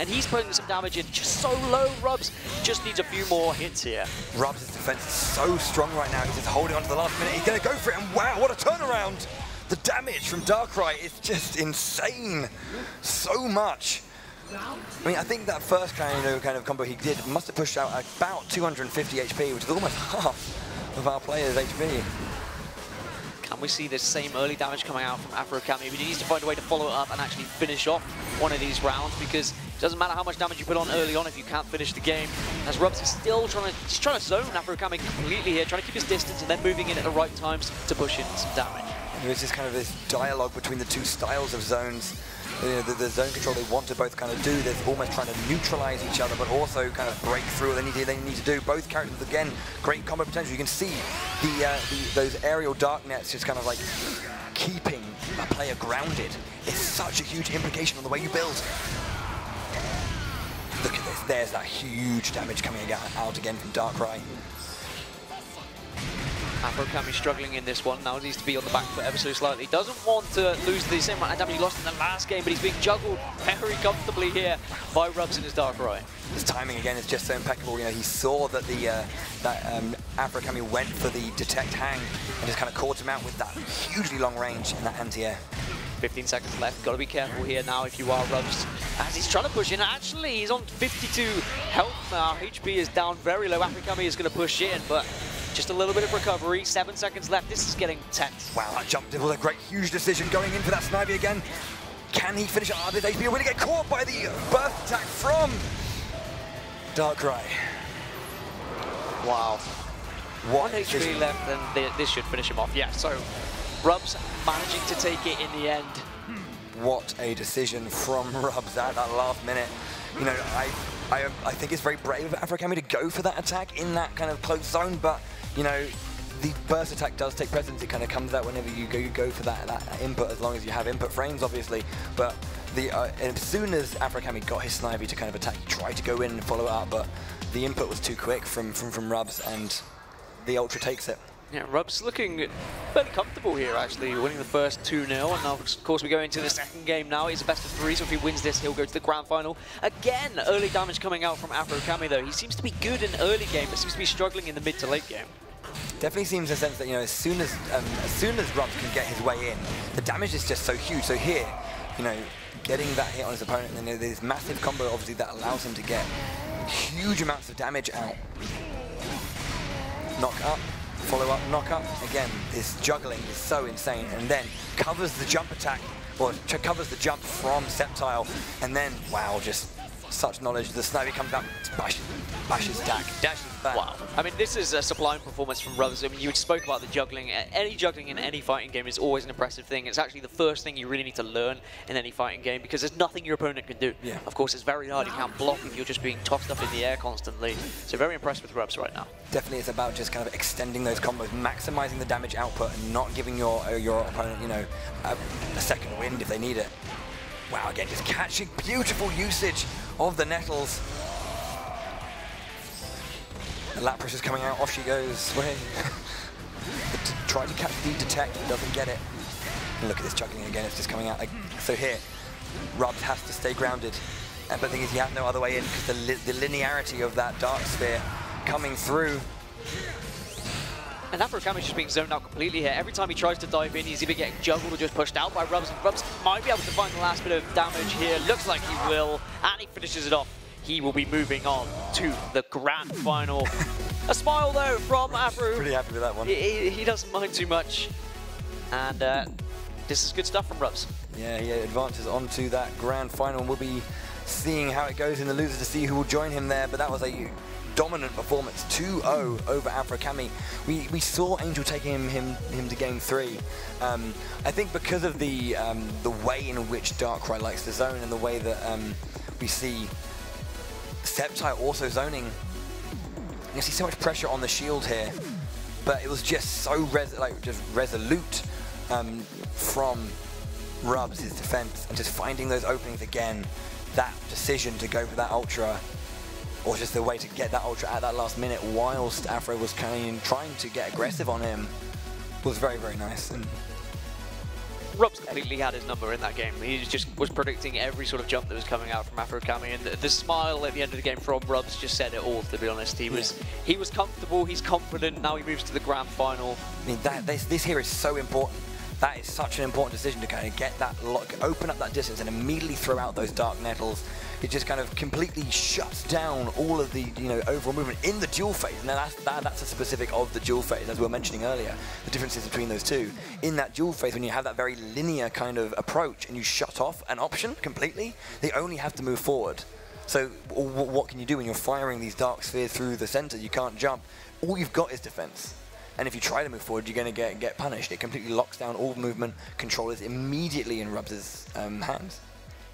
and he's putting some damage in just so low. Rubs just needs a few more hits here. Rubs' defense is so strong right now. He's just holding on to the last minute. He's going to go for it, and wow, what a turnaround! The damage from Darkrai is just insane. So much. I mean, I think that first kind of, kind of combo he did must have pushed out about 250 HP, which is almost half of our players' HP. Can we see the same early damage coming out from AfroKami? But he needs to find a way to follow it up and actually finish off one of these rounds because it doesn't matter how much damage you put on early on if you can't finish the game. As Rubs is still trying to, he's trying to zone AfroKami completely here, trying to keep his distance and then moving in at the right times to push in some damage. There's this kind of this dialogue between the two styles of zones you know, the, the, zone control they want to both kind of do. They're almost trying to neutralize each other, but also kind of break through what they need to, they need to do. Both characters, again, great combo potential. You can see the, uh, the those aerial dark nets just kind of like keeping a player grounded. It's such a huge implication on the way you build. Look at this. There's that huge damage coming out again from Darkrai. AfroKami struggling in this one, now needs to be on the back foot ever so slightly. Doesn't want to lose the same amount of damage he lost in the last game, but he's being juggled very comfortably here by Rubs in his Darkrai. His timing again is just so impeccable. You know, he saw that the uh, that um, Afro Kami went for the detect hang and just kind of caught him out with that hugely long range in that anti-air. 15 seconds left. Got to be careful here now if you are Rubs. As he's trying to push in. Actually, he's on 52 health now. HP is down very low. AfroKami is going to push in, but Just a little bit of recovery. Seven seconds left. This is getting tense. Wow, that jump was a great, huge decision going in for that Snivy again. Can he finish it? Oh, did HP really get caught by the burst attack from Darkrai? Wow. What One HP left, and th this should finish him off. Yeah, so Rubs managing to take it in the end. Hmm. What a decision from Rubs at that last minute. You know, I, I, I think it's very brave of AfroKami to go for that attack in that kind of close zone, but, you know, the burst attack does take precedence. It kind of comes out whenever you go, you go for that, that input, as long as you have input frames, obviously. But the uh, as soon as AfroKami got his Snivy to kind of attack, he tried to go in and follow it up, but the input was too quick from, from, from Rubs, and the Ultra takes it. Yeah, Rubs looking fairly comfortable here, actually, winning the first 2-0. And now, of course, we go into the second game now. It's a best of three, so if he wins this, he'll go to the grand final. Again, early damage coming out from AfroKami, though. He seems to be good in early game, but seems to be struggling in the mid to late game. Definitely seems a sense that, you know, as soon as um, as soon as Rubs can get his way in, the damage is just so huge. So here, you know, getting that hit on his opponent, and then there's massive combo, obviously, that allows him to get huge amounts of damage out. Knock up, follow up, knock up. Again, this juggling is so insane. And then covers the jump attack, or covers the jump from Sceptile, And then, wow, just such knowledge. The Snivy comes out, bashes, bashes Dak, dashes back. Wow. I mean, this is a sublime performance from Rubs. I mean, you spoke about the juggling. Any juggling in any fighting game is always an impressive thing. It's actually the first thing you really need to learn in any fighting game because there's nothing your opponent can do. Yeah. Of course, it's very hard. You can't block if you're just being tossed up in the air constantly. So very impressed with Rubs right now. Definitely, it's about just kind of extending those combos, maximizing the damage output, and not giving your uh, your opponent, you know, a, a second wind if they need it. Wow, again, just catching beautiful usage of the Nettles. The Lapras is coming out, off she goes. Way. Try to catch the detect, doesn't get it. And look at this juggling again, it's just coming out. Like, so here, Rubs has to stay grounded. And but the thing is, he has no other way in because the, li the linearity of that Dark Sphere coming through and AfroKami's just being zoned out completely here. Every time he tries to dive in, he's either getting juggled or just pushed out by Rubs. And Rubs might be able to find the last bit of damage here. Looks like he will, and he finishes it off. He will be moving on to the grand final. A smile, though, from Afro. Pretty happy with that one. He, he doesn't mind too much. And uh, this is good stuff from Rubs. Yeah, he advances on to that grand final. We'll be seeing how it goes in the losers to see who will join him there. But that was a dominant performance, 2-0 over AfroKami. We, we saw Angel taking him, him, him to game three. Um, I think because of the um, the way in which Darkrai likes to zone and the way that um, we see Sceptile also zoning, you see so much pressure on the shield here, but it was just so res like just resolute um, from Rubs, his defense, and just finding those openings again. That decision to go for that Ultra or just the way to get that Ultra at that last minute whilst Afro was kind of trying to get aggressive on him was very, very nice. And Rubs completely had his number in that game. He just was predicting every sort of jump that was coming out from AfroKami, and the, the, smile at the end of the game from Rubs just said it all. To be honest, he was yeah. he was comfortable, he's confident. Now he moves to the grand final. I mean, that this, this here is so important. That is such an important decision to kind of get that lock, open up that distance, and immediately throw out those dark nettles it just kind of completely shuts down all of the you know overall movement in the dual phase. Now that's that, that's a specific of the dual phase, as we were mentioning earlier. The differences between those two. In that dual phase, when you have that very linear kind of approach and you shut off an option completely, they only have to move forward. So what can you do when you're firing these dark spheres through the center? You can't jump. All you've got is defense. And if you try to move forward, you're going to get get punished. It completely locks down all movement. Control is immediately in Rubs' um, hands.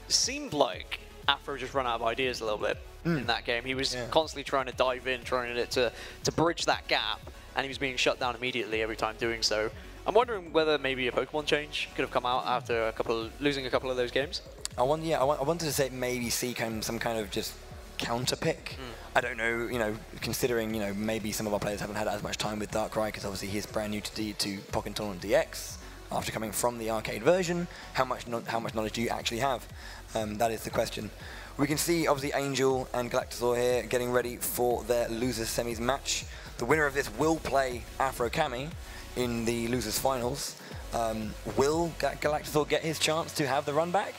Seemed like Afro just run out of ideas a little bit mm. in that game. He was yeah. constantly trying to dive in, trying to, to, to bridge that gap, and he was being shut down immediately every time doing so. I'm wondering whether maybe a Pokemon change could have come out after a couple of, losing a couple of those games. I want, yeah, I, want, I wanted to say maybe see kind of some kind of just counter pick. Mm. I don't know, you know, considering, you know, maybe some of our players haven't had as much time with Darkrai because obviously he's brand new to, D, to Tournament DX after coming from the arcade version. How much how much knowledge do you actually have? Um, that is the question. We can see obviously Angel and Galactasaur here getting ready for their losers semis match. The winner of this will play AfroKami in the losers finals. Um, will Galactasaur get his chance to have the run back?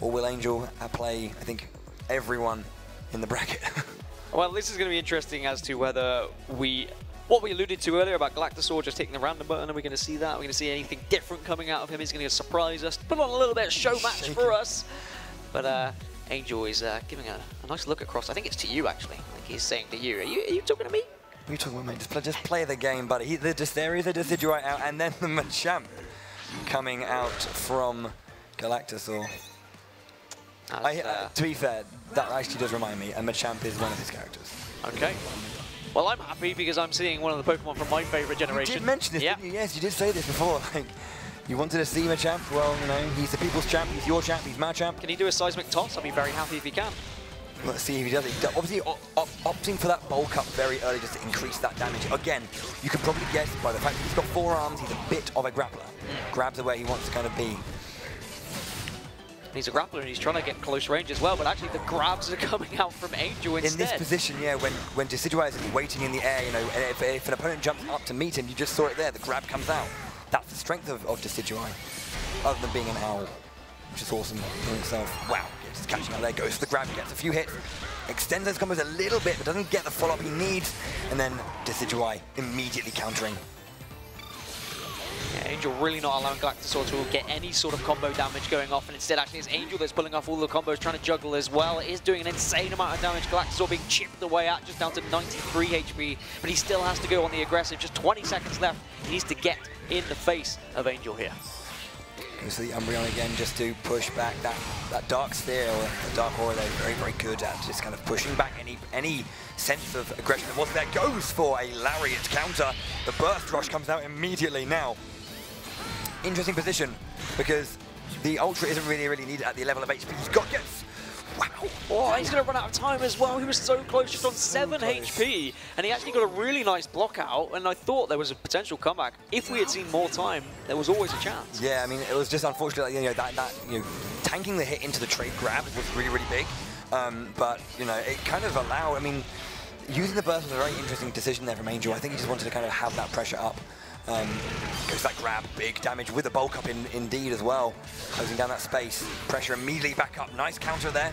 Or will Angel play, I think, everyone in the bracket? well, this is going to be interesting as to whether we what we alluded to earlier about Galactasaur just hitting the random button, are we going to see that? Are we going to see anything different coming out of him? He's going to surprise us, put on a little bit of show match Shaking. for us. But uh, Angel is uh, giving a, a nice look across. I think it's to you, actually. I think he's saying to you. Are you, are you talking to me? What are you talking about, mate? Just play, just play the game, buddy. He, the, just, there is a Decidueye out, and then the Machamp coming out from Galactasaur. I, uh, uh, to be fair, that actually does remind me, and Machamp is one of his characters. okay. Well, I'm happy because I'm seeing one of the Pokemon from my favorite generation. You did mention this, Yeah. didn't you? Yes, you did say this before. Like, you wanted to see Machamp. Well, you know, he's the people's champ. He's your champ. He's my champ. Can he do a seismic toss? I'll be very happy if he can. Let's see if he does it. Obviously, op op opting for that bulk up very early just to increase that damage. Again, you can probably guess by the fact that he's got four arms, he's a bit of a grappler. Mm. Grabs are where he wants to kind of be. He's a grappler and he's trying to get close range as well, but actually the grabs are coming out from Angel instead. In this position, yeah, when, when Decidueye is waiting in the air, you know, and if, if an opponent jumps up to meet him, you just saw it there, the grab comes out. That's the strength of, of Decidueye, other than being an owl, which is awesome in itself. Wow, just catching up there, goes for the grab, gets a few hits, extends those combos a little bit, but doesn't get the follow-up he needs, and then Decidueye immediately countering. Yeah, Angel really not allowing Galactasaur to get any sort of combo damage going off, and instead actually it's Angel that's pulling off all the combos, trying to juggle as well. It is doing an insane amount of damage. Galactasaur being chipped away at, just down to 93 HP, but he still has to go on the aggressive. Just 20 seconds left. He needs to get in the face of Angel here. For the Umbreon again just to push back that, that Dark Sphere or Dark Aura they're very, very good at just kind of pushing back any any sense of aggression that was there. Goes for a Lariat counter. The Burst Rush comes out immediately now. Interesting position because the Ultra isn't really, really needed at the level of HP he's got. Yes! Wow! Oh, he's going to run out of time as well. He was so close, just on 7 close. HP. And he actually got a really nice block out, and I thought there was a potential comeback. If we had seen more time, there was always a chance. Yeah, I mean, it was just unfortunate, you know, that, that you know, tanking the hit into the trade grab was really, really big. Um, but, you know, it kind of allowed, I mean, using the burst was a very interesting decision there from Angel. I think he just wanted to kind of have that pressure up. Um, goes that grab, big damage with the bulk up in, indeed as well. Closing down that space, pressure immediately back up. Nice counter there.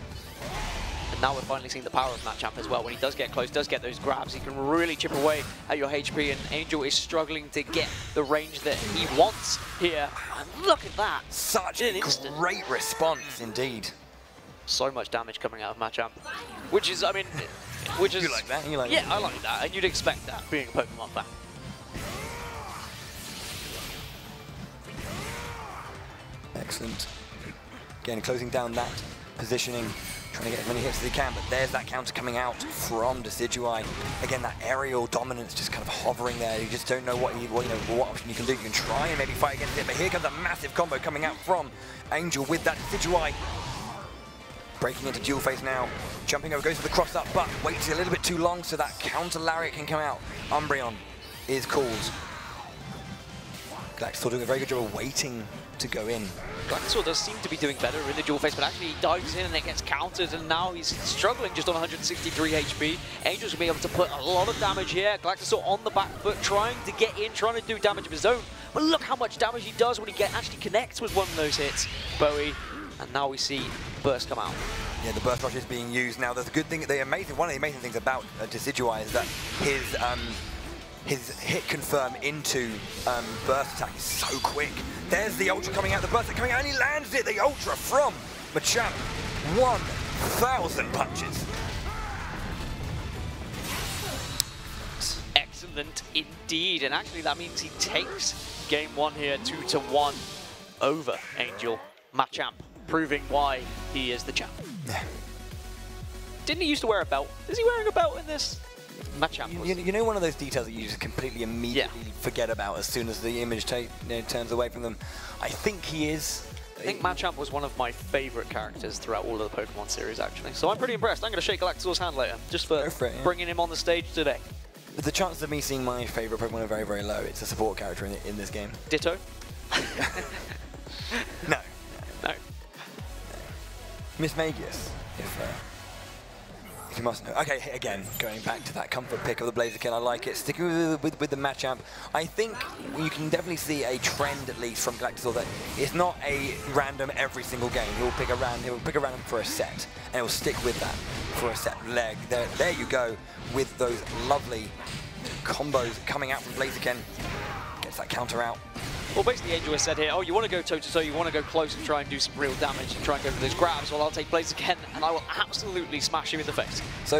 And now we're finally seeing the power of Machamp as well. When he does get close, does get those grabs, he can really chip away at your HP, and Angel is struggling to get the range that he wants here. And look at that! Such a an instant. great response indeed. So much damage coming out of Machamp. Which is, I mean, which is... You like that? You like yeah, that? I like that, and you'd expect that, being a Pokemon fan. Excellent. Again, closing down that positioning, trying to get as many hits as he can, but there's that counter coming out from Decidueye. Again, that aerial dominance just kind of hovering there. You just don't know what you, what, you know, what option you can do. You can try and maybe fight against it, but here comes a massive combo coming out from Angel with that Decidueye. Breaking into dual phase now, jumping over, goes for the cross up, but waits a little bit too long so that counter lariat can come out. Umbreon is called. Galactasaur doing a very good job of waiting to go in. Galactasaur does seem to be doing better in the dual phase, but actually he dives in and it gets countered, and now he's struggling just on 163 HP. Angel's gonna be able to put a lot of damage here. Galactasaur on the back foot, trying to get in, trying to do damage of his own. But look how much damage he does when he get actually connects with one of those hits, Bowie. And now we see Burst come out. Yeah, the burst rush is being used now. There's a good thing. The amazing one of the amazing things about uh, Decidueye is that his um, his hit confirm into um, burst attack is so quick. There's the ultra coming out. The burst coming out, and he lands it. The ultra from Machamp. 1,000 punches. Excellent indeed. And actually that means he takes game one here, two to one over Angel Machamp, proving why he is the champ. Didn't he used to wear a belt? Is he wearing a belt in this? Machamp You, you, you know one of those details that you just completely immediately forget about as soon as the image ta- you know, turns away from them. I think he is. I think Machamp was one of my favorite characters throughout all of the Pokemon series, actually. So I'm pretty impressed. I'm going to shake Galactasaur's hand later, just for, for it, yeah. bringing him on the stage today. The chances of me seeing my favourite Pokemon are very, very low. It's a support character in, in this game. Ditto? No. No. Mismagius, if, uh, if you must know. Okay, again, going back to that comfort pick of the Blazer Blaziken, I like it. Sticking with, with, with the Machamp, I think you can definitely see a trend, at least, from Galactasaur that it's not a random every single game. He'll pick a random, he'll pick a random for a set, and he'll stick with that for a set leg. There, there you go, with those lovely combos coming out from Blaziken. Gets that counter out. Well, basically, Angel has said here, oh, you want to go toe-to-toe, -to -toe, you want to go close and try and do some real damage and try and go for those grabs, well, I'll take Blaziken and I will absolutely smash him in the face. So,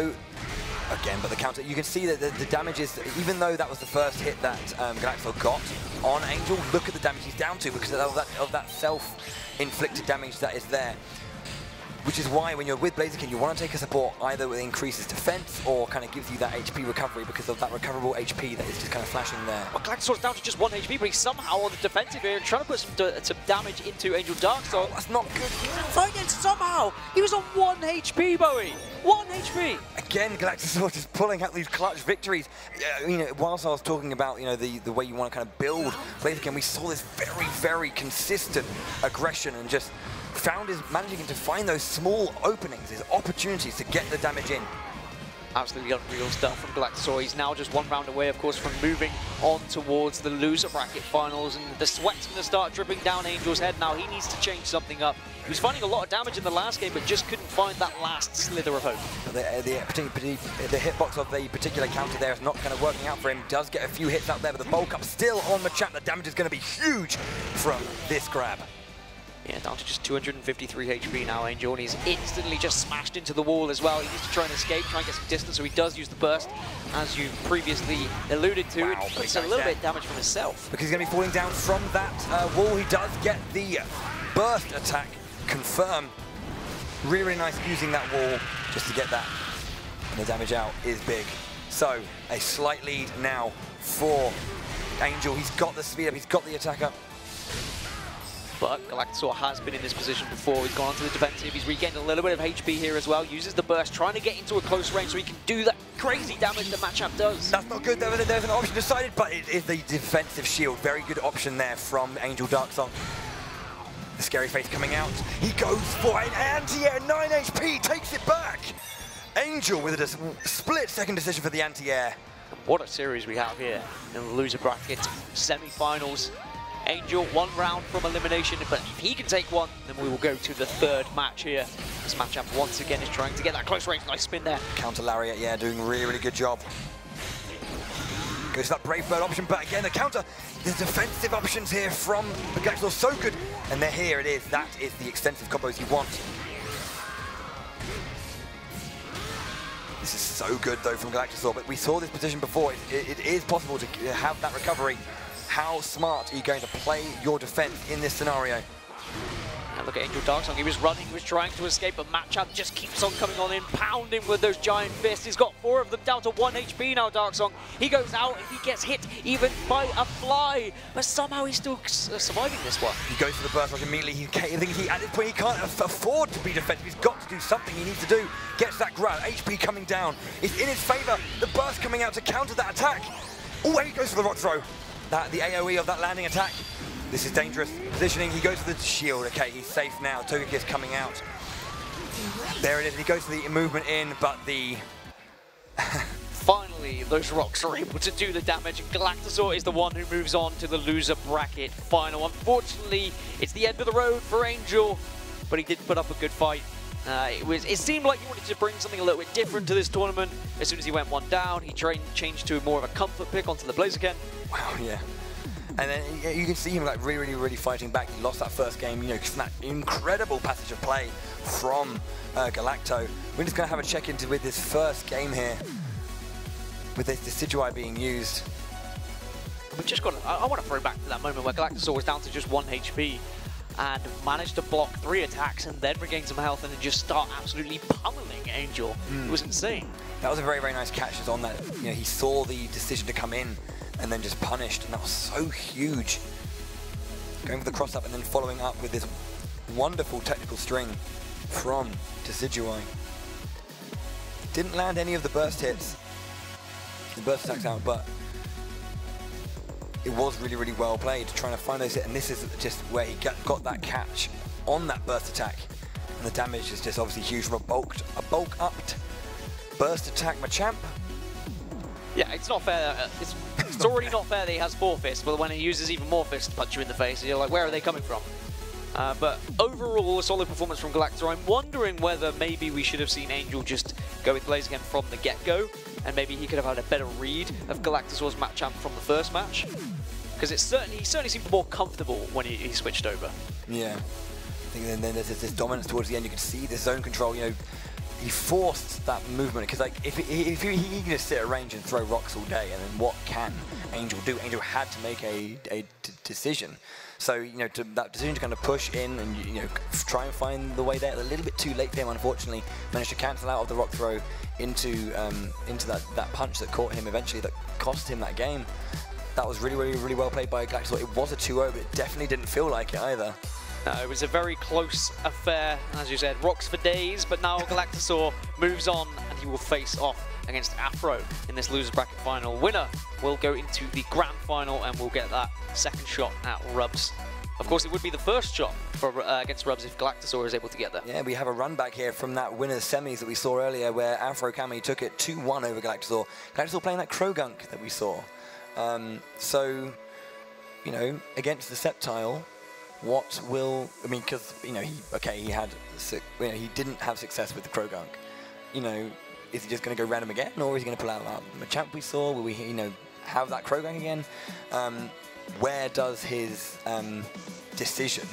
again, but the counter, you can see that the, the damage is, even though that was the first hit that um, Galactor got on Angel, look at the damage he's down to because of that, of that self-inflicted damage that is there. Which is why when you're with Blaziken, you want to take a support either that increases defense or kind of gives you that HP recovery because of that recoverable HP that is just kind of flashing there. Well, Galactasaur's down to just one HP, but he's somehow on the defensive here and trying to put some, some damage into Angel Darksong. Oh, that's not good. Fighting somehow! He was on one HP, Bowie! One HP! Again, Galactasaur just pulling out these clutch victories. Uh, you know, whilst I was talking about, you know, the, the way you want to kind of build Blaziken, we saw this very, very consistent aggression and just found is managing to find those small openings, these opportunities to get the damage in. Absolutely unreal stuff from Galactasaur. He's now just one round away, of course, from moving on towards the loser bracket finals, and the sweat's going to start dripping down Angel's head now. He needs to change something up. He was finding a lot of damage in the last game, but just couldn't find that last slither of hope. The, uh, the, the hitbox of the particular counter there is not kind of working out for him. Does get a few hits out there, but the bulk up still on the chat. The damage is going to be huge from this grab. Yeah, down to just 253 HP now, Angel, and he's instantly just smashed into the wall as well. He needs to try and escape, try and get some distance, so he does use the burst, as you previously alluded to. Wow, it's a little bit damage from himself. Because he's going to be falling down from that uh, wall. He does get the burst attack confirm. Really, really nice using that wall just to get that. And the damage out is big. So, a slight lead now for Angel. He's got the speed up, he's got the attack up. But Galactasaur has been in this position before. He's gone onto the defensive. He's regained a little bit of HP here as well. Uses the burst, trying to get into a close range so he can do that crazy damage that Machamp does. That's not good. There's an option decided, but it is the defensive shield. Very good option there from Angel Darksong. The scary face coming out. He goes for an anti-air, 9 HP, takes it back. Angel with a split second decision for the anti-air. What a series we have here in the loser bracket semi-finals. Angel one round from elimination, but if he can take one, then we will go to the third match here. This matchup once again is trying to get that close range. Nice spin there. Counter Lariat, yeah, doing really, really good job. Goes to that Brave Bird option, but again, the counter, the defensive options here from the Galactasaur so good. And there, here it is. That is the extensive combos you want. This is so good, though, from Galactasaur, but we saw this position before. it, it, it is possible to have that recovery how smart are you going to play your defense in this scenario? And look at Angel Darksong, he was running, he was trying to escape, but Machamp just keeps on coming on in, pounding with those giant fists. He's got four of them down to one HP now, Darksong. He goes out and he gets hit even by a fly, but somehow he's still uh, surviving this one. He goes for the burst rush immediately. He, he, at this point, he can't afford to be defensive. He's got to do something he needs to do. Gets that grab, HP coming down. It's in his favor. The burst coming out to counter that attack. Oh, he goes for the rock throw that the AoE of that landing attack. This is dangerous. Positioning, he goes to the shield. Okay, he's safe now. Togekiss coming out. There it is. He goes to the movement in, but the... Finally, those rocks are able to do the damage. Galactasaur is the one who moves on to the loser bracket final. Unfortunately, it's the end of the road for Angel, but he did put up a good fight. Uh, it was. It seemed like he wanted to bring something a little bit different to this tournament. As soon as he went one down, he trained, changed to more of a comfort pick onto the Blaziken. Wow, yeah. And then you can see him like really, really, really fighting back. He lost that first game, you know, that incredible passage of play from uh, Galacto. We're just going to have a check into with this first game here, with this Decidueye being used. We've just got. I, I want to throw back to that moment where Galactasaur was down to just one HP and managed to block three attacks and then regain some health and then just start absolutely pummeling Angel. Mm. It was insane. That was a very, very nice catch just on that. You know, he saw the decision to come in and then just punished, and that was so huge. Going for the cross up and then following up with this wonderful technical string from Decidueye. Didn't land any of the burst hits, the burst attacks out, but it was really, really well played, trying to find those and this is just where he got, got that catch on that burst attack. And the damage is just obviously huge from a bulked, a bulk upped burst attack Machamp. Yeah, it's not fair. Uh, it's, it's already not fair that he has four fists, but when he uses even more fists to punch you in the face, you're like, where are they coming from? Uh, but overall, a solid performance from Galactor. I'm wondering whether maybe we should have seen Angel just go with Blaziken from the get-go, and maybe he could have had a better read of Galactasaur's Machamp from the first match. Because it certainly, he certainly seemed more comfortable when he, he switched over. Yeah. I think then, there's this dominance towards the end. You can see the zone control, you know, he forced that movement because like if, if he, he can just sit at range and throw rocks all day and then what can Angel do? Angel had to make a, a decision. So, you know, to, that decision to kind of push in and, you know, try and find the way there. A little bit too late for him, unfortunately. Managed to cancel out of the rock throw into um, into that, that punch that caught him eventually, that cost him that game. That was really, really, really well played by Galactus. It was a 2-0, but it definitely didn't feel like it either. No, it was a very close affair, as you said, rocks for days, but now Galactasaur moves on and he will face off against Afro in this loser bracket final. Winner will go into the grand final and we'll get that second shot at Rubs. Of course, it would be the first shot for, uh, against Rubs if Galactasaur is able to get there. Yeah, we have a run back here from that winner's semis that we saw earlier where AfroKami took it 2-1 over Galactasaur. Galactasaur playing that Croagunk that we saw. Um, so, you know, against the Sceptile, what will, I mean, because, you know, he, okay, he had, you know, he didn't have success with the Croagunk. You know, is he just going to go random again, or is he going to pull out the Machamp we saw? Will we, you know, have that Croagunk again? Um, where does his um, decision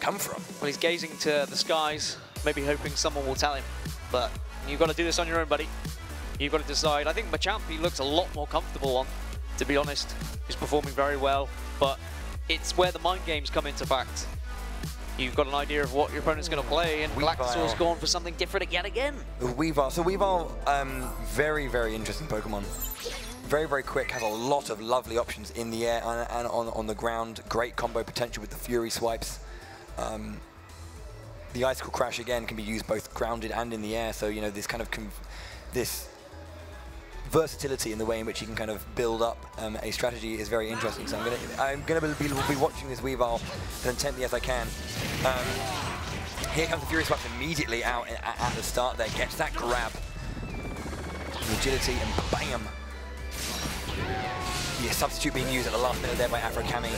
come from? Well, he's gazing to the skies, maybe hoping someone will tell him. But you've got to do this on your own, buddy. You've got to decide. I think Machamp, he looks a lot more comfortable on, to be honest. He's performing very well, but it's where the mind games come into fact. You've got an idea of what your opponent's going to play, and Galactasaur's gone for something different yet again. Weavile. So Weavile, um, very, very interesting Pokemon. Very, very quick, has a lot of lovely options in the air and, and on, on the ground. Great combo potential with the Fury swipes. Um, the Icicle Crash, again, can be used both grounded and in the air, so, you know, this kind of, this versatility in the way in which he can kind of build up um, a strategy is very interesting. So I'm gonna I'm gonna be, be watching this Weavile as intently as I can. Um, here comes the Fury Swipes immediately out at, at, the start there. Gets that grab. Agility and bam. Yeah, substitute being used at the last minute there by AfroKami.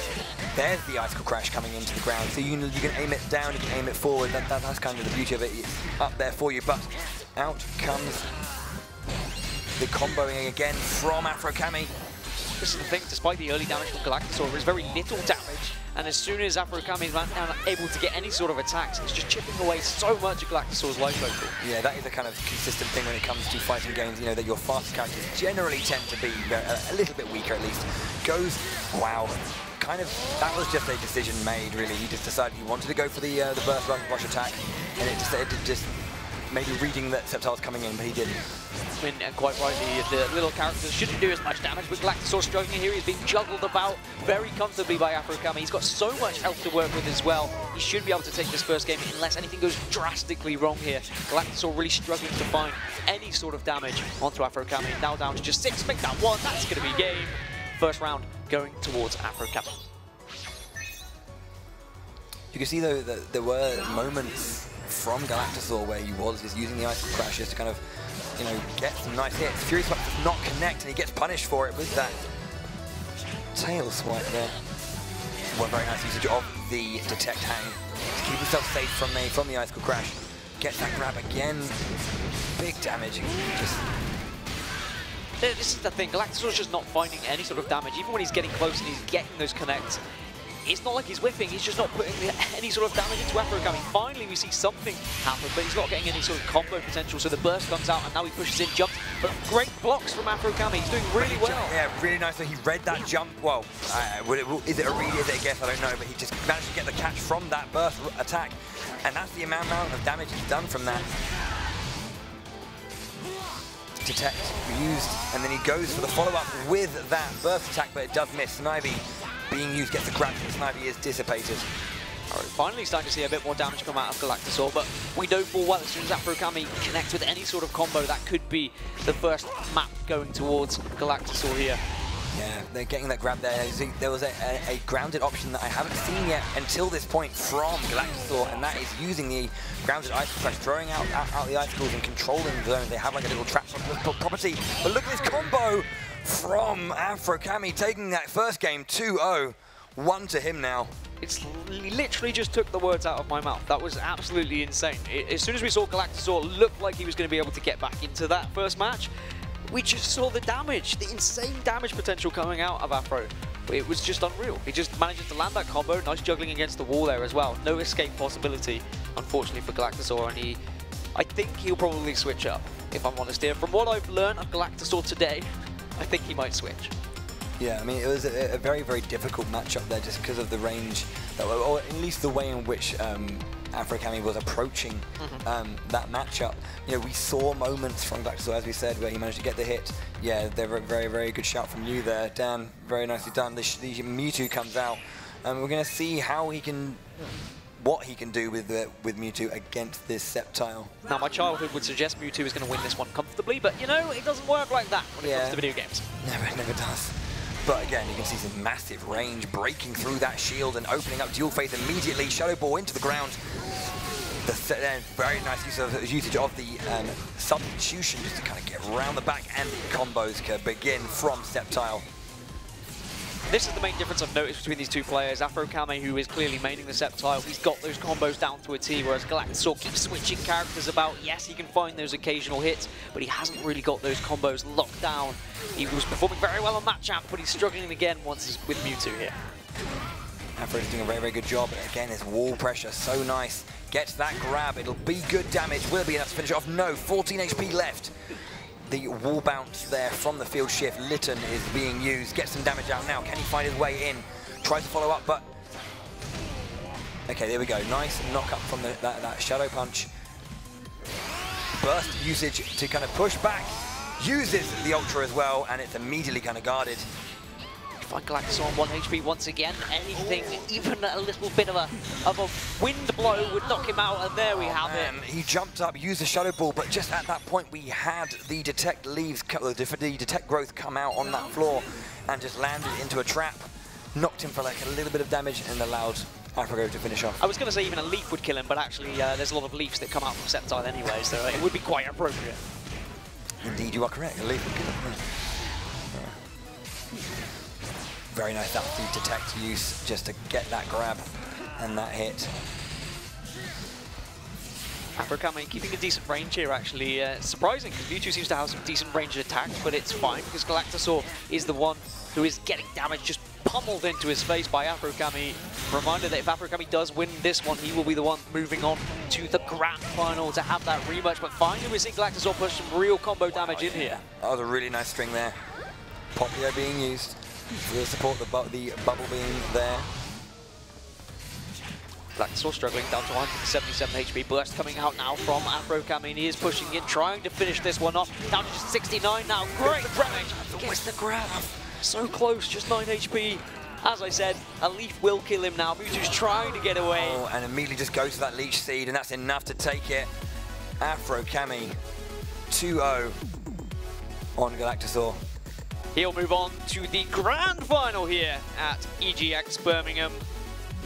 There's the Icicle Crash coming into the ground. So you can, you can aim it down, you can aim it forward. That, that, that's kind of the beauty of it. It's up there for you. But out comes the comboing again from AfroKami. This is the thing, despite the early damage from Galactasaur, there's very little damage. And as soon as AfroKami is able to get any sort of attacks, it's just chipping away so much of Galactasaur's life total. Yeah, that is a kind of consistent thing when it comes to fighting games, you know, that your fastest characters generally tend to be a, a little bit weaker at least. Goes, wow, kind of, that was just a decision made, really. He just decided he wanted to go for the uh, the burst rush attack, and it just, it just maybe reading that Sceptile's coming in, but he didn't. And uh, quite rightly, the little characters shouldn't do as much damage, but Galactasaur struggling here. He's being juggled about very comfortably by Afrokami. He's got so much health to work with as well. He should be able to take this first game unless anything goes drastically wrong here. Galactasaur really struggling to find any sort of damage onto Afrokami. Now down to just six. Make that one. That's going to be game. First round going towards Afrokami. You can see, though, that there were moments from Galactasaur where he was just using the Ice Crash just to kind of, you know, get some nice hits. Fury Swipe does not connect and he gets punished for it with that tail swipe there. One very nice usage of the Detect Hang to keep himself safe from the, from the Icicle Crash. Gets that grab again. Big damage. Just this is the thing, Galactasaur's just not finding any sort of damage, even when he's getting close and he's getting those connects it's not like he's whiffing, he's just not putting any sort of damage into AfroKami. Finally, we see something happen, but he's not getting any sort of combo potential, so the burst comes out, and now he pushes in, jumps, but great blocks from Afro Kami. He's doing really well. Yeah, really nice. He read that jump. Well, uh, is it a read, is it a guess? I don't know, but he just managed to get the catch from that burst attack, and that's the amount of damage he's done from that. Detect used, and then he goes for the follow-up with that burst attack, but it does miss. Snivy being used gets the grab from Snivy is dissipated. Right, finally starting to see a bit more damage come out of Galactasaur, but we know full well as soon as Afrokami connects with any sort of combo, that could be the first map going towards Galactasaur here. Yeah, they're getting that grab there. There was a, a, a, grounded option that I haven't seen yet until this point from Galactasaur, and that is using the grounded ice crash, throwing out, out, out the icicles and controlling the zone. They have like a little trap property, but look at this combo from Afro Kami taking that first game 2-0. One to him now. It's literally just took the words out of my mouth. That was absolutely insane. I- as soon as we saw Galactasaur look like he was going to be able to get back into that first match, we just saw the damage, the insane damage potential coming out of Afro. It was just unreal. He just manages to land that combo. Nice juggling against the wall there as well. No escape possibility, unfortunately, for Galactasaur. And he, I think he'll probably switch up, if I'm honest here. From what I've learned of Galactasaur today, I think he might switch. Yeah, I mean, it was a, a very, very difficult matchup there just because of the range, that, or at least the way in which um, Afrokami was approaching um, that matchup. You know, we saw moments from Galactasaur, as we said, where he managed to get the hit. Yeah, they're a very, very good shout from you there, Dan. Very nicely done. The, the Mewtwo comes out, and we're going to see how he can, what he can do with the, with Mewtwo against this Sceptile. Now, my childhood would suggest Mewtwo is going to win this one comfortably, but you know, it doesn't work like that when it Yeah. comes to video games. Never, never does. But again, you can see some massive range breaking through that shield and opening up dual phase immediately. Shadow Ball into the ground. The th- then very nice use of, usage of the um, substitution just to kind of get around the back and the combos can begin from Sceptile. This is the main difference I've noticed between these two players. AfroKami, who is clearly maining the Sceptile, he's got those combos down to a T, whereas Galactasaur keeps switching characters about. Yes, he can find those occasional hits, but he hasn't really got those combos locked down. He was performing very well on Machamp, but he's struggling again once he's with Mewtwo here. Afro's doing a very, very good job. Again, his wall pressure, so nice. Gets that grab, it'll be good damage. Will it be enough to finish off? No, 14 HP left. The wall bounce there from the field shift. Litten is being used. Gets some damage out now. Can he find his way in? Tries to follow up, but... Okay, there we go. Nice knock up from the, that, that Shadow Punch. Burst usage to kind of push back. Uses the Ultra as well, and it's immediately kind of guarded. Galactasaur on 1 HP once again. Anything, even a little bit of a of a wind blow would knock him out, and there we have it. He jumped up, used the shadow ball, but just at that point we had the detect leaves, the detect growth come out on that floor and just landed into a trap, knocked him for like a little bit of damage and allowed AfroKami to finish off. I was going to say even a leaf would kill him, but actually uh, there's a lot of leaves that come out from Sceptile anyway, so it would be quite appropriate. Indeed, you are correct. A leaf would kill him. Very nice that the detect use just to get that grab and that hit. AfroKami keeping a decent range here actually. Uh, surprising because Mewtwo seems to have some decent range attacks, but it's fine because Galactasaur is the one who is getting damage just pummeled into his face by Afrokami. Reminder that if Afrokami does win this one, he will be the one moving on to the grand final to have that rematch. But finally we're seeing Galactasaur push some real combo damage in here. That was a really nice string there. Popplio being used to support the, bu the bubble beam there. Galactasaur struggling down to 177 HP. Burst coming out now from Afro Afrokami. He is pushing in, trying to finish this one off. Down to just 69 now. Great damage. Gets the grab. So close, just 9 HP. As I said, a leaf will kill him now. Mewtwo's trying to get away. Oh, and immediately just goes to that leech seed, and that's enough to take it. Afro Kami 2-0 on Galactasaur. He'll move on to the grand final here at EGX Birmingham.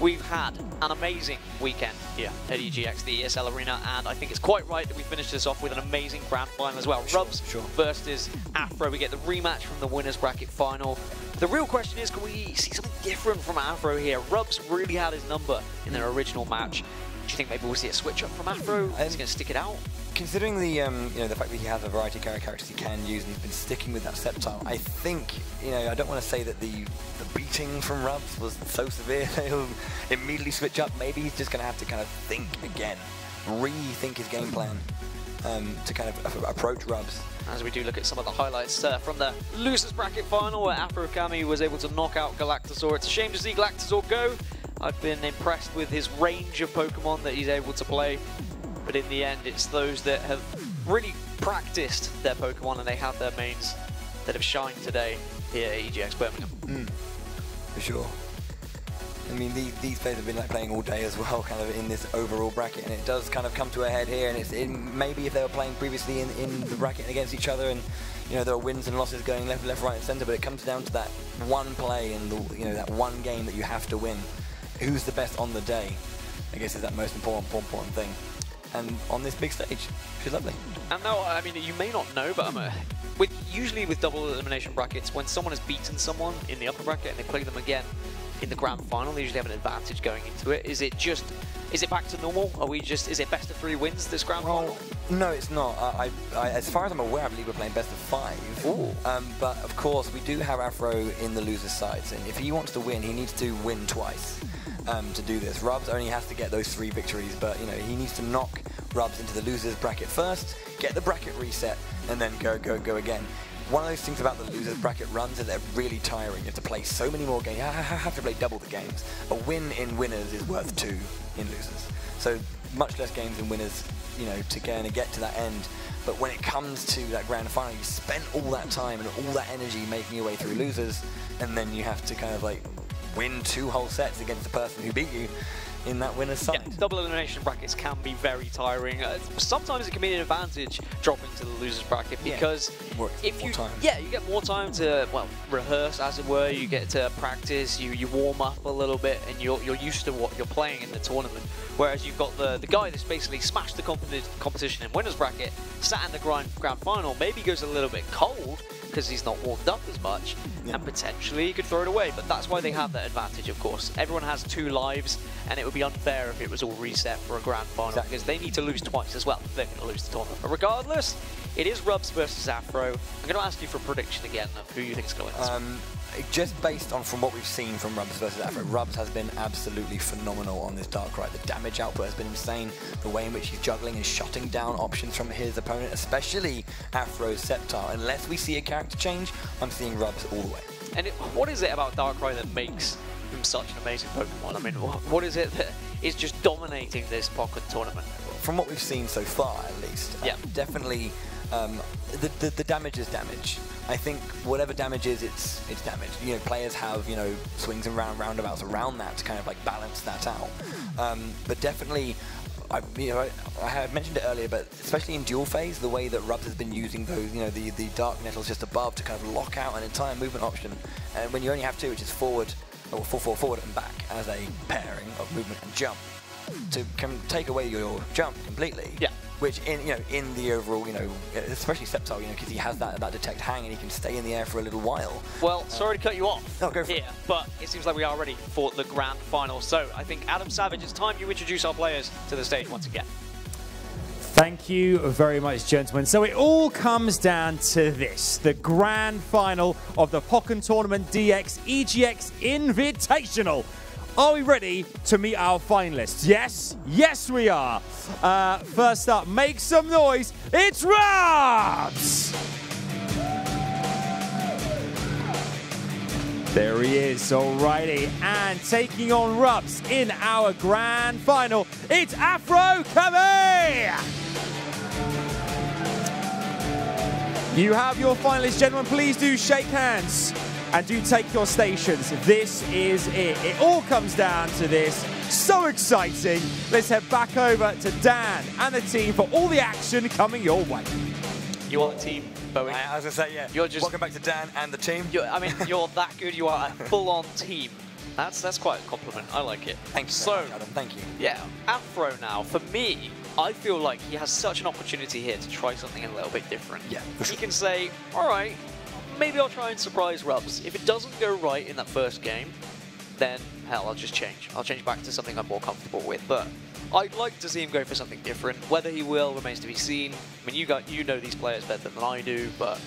We've had an amazing weekend here at EGX, the ESL Arena, and I think it's quite right that we finish this off with an amazing grand final as well. Sure, Rubs sure. versus Afro. We get the rematch from the winners bracket final. The real question is, can we see something different from Afro here? Rubs really had his number in their original match. Do you think maybe we'll see a switch up from Afro? Is he Um, going to stick it out? Considering the um, you know the fact that he has a variety of characters he can use, and he's been sticking with that Sceptile, I think you know I don't want to say that the the beating from Rubs was so severe that he'll immediately switch up. Maybe he's just going to have to kind of think again, rethink his game plan um, to kind of approach Rubs. as we do look at some of the highlights uh, from the losers bracket final where Afrokami was able to knock out Galactasaur. It's a shame to see Galactasaur go. I've been impressed with his range of Pokemon that he's able to play, but in the end it's those that have really practiced their Pokemon and they have their mains that have shined today here at EGX Birmingham. Mm. For sure. I mean, these, these players have been like playing all day as well, kind of in this overall bracket, and it does kind of come to a head here. And it's in, maybe if they were playing previously in, in the bracket against each other, and you know there are wins and losses going left, left, right, and centre, but it comes down to that one play and the, you know that one game that you have to win. Who's the best on the day? I guess is that most important, important thing. And on this big stage, is lovely. And now, I mean, you may not know, but I'm a, with usually with double elimination brackets, when someone has beaten someone in the upper bracket and they play them again, in the grand final. They usually have an advantage going into it. Is it just, is it back to normal? Are we just, is it best of three wins this grand Well, final? no, it's not. I, I, I, as far as I'm aware, I believe we're playing best of five. Um, but of course, we do have Afro in the loser's side, and if he wants to win, he needs to win twice um, to do this. Rubs only has to get those three victories, but you know he needs to knock Rubs into the loser's bracket first, get the bracket reset, and then go, go, go again. One of those things about the losers bracket runs is they're really tiring. You have to play so many more games. You have to play double the games. A win in winners is worth two in losers. So much less games in winners, you know, to kind of get to that end. But when it comes to that grand final, you spent all that time and all that energy making your way through losers, and then you have to kind of like win two whole sets against the person who beat you in that winner's side. Yeah, double elimination brackets can be very tiring. Uh, sometimes it can be an advantage dropping to the losers bracket Yeah. because More- if you time. yeah you get more time to well rehearse as it were. You get to practice. You you warm up a little bit and you're you're used to what you're playing in the tournament. Whereas you've got the the guy that's basically smashed the competi- competition in winners bracket, sat in the grand grand final, maybe goes a little bit cold because he's not warmed up as much, Yeah. and potentially he could throw it away. But that's why they have that advantage, of course. Everyone has two lives, and it would be unfair if it was all reset for a grand final Exactly. because they need to lose twice as well if they're going to lose the tournament. But regardless, it is Rubs versus Afro. I'm going to ask you for a prediction again of who you think is going to win. Um, just based on from what we've seen from Rubs versus Afro, Rubs has been absolutely phenomenal on this Dark Darkrai. The damage output has been insane. The way in which he's juggling and shutting down options from his opponent, especially Afro's Sceptile. Unless we see a character change, I'm seeing Rubs all the way. And it, what is it about Darkrai that makes him such an amazing Pokemon? I mean, what, what is it that is just dominating this Pokkén tournament? From what we've seen so far, at least, uh, Yeah. definitely um, the, the the damage is damage. I think whatever damage is, it's it's damage. You know, players have you know swings and round roundabouts around that to kind of like balance that out. Um, but definitely. I, you know, I, I had mentioned it earlier, but especially in dual phase, the way that Rubs has been using those, you know, the, the dark nettles just above to kind of lock out an entire movement option. And when you only have two, which is forward, or four, four, forward and back as a pairing of movement and jump, to can take away your jump completely. Yeah. Which in you know in the overall you know especially Sceptile you know because he has that that detect hang and he can stay in the air for a little while. Well, sorry to cut you off No, go for it. but it seems like we are ready for the grand final. So I think Adam Savage, it's time you introduce our players to the stage once again. Thank you very much, gentlemen. So it all comes down to this the grand final of the Pokken Tournament DX EGX Invitational. Are we ready to meet our finalists? Yes, yes, we are. Uh, first up, make some noise. It's Rubs! There he is, alrighty. And taking on Rubs in our grand final, it's Afro Kami! You have your finalists, gentlemen. Please do shake hands and do take your stations. This is it. It all comes down to this. So exciting. Let's head back over to Dan and the team for all the action coming your way. You are the team, Boeing. I was gonna say yeah. You're just- welcome back to Dan and the team. You're, I mean, you're that good. You are a full-on team. That's that's quite a compliment. I like it. Thank you. So, very much, Adam. Thank you. yeah, Afro now. For me, I feel like he has such an opportunity here to try something a little bit different. Yeah, for He can say, all right, maybe I'll try and surprise Rubs. If it doesn't go right in that first game, then hell, I'll just change. I'll change back to something I'm more comfortable with. But I'd like to see him go for something different. Whether he will remains to be seen. I mean, you got you know these players better than I do, but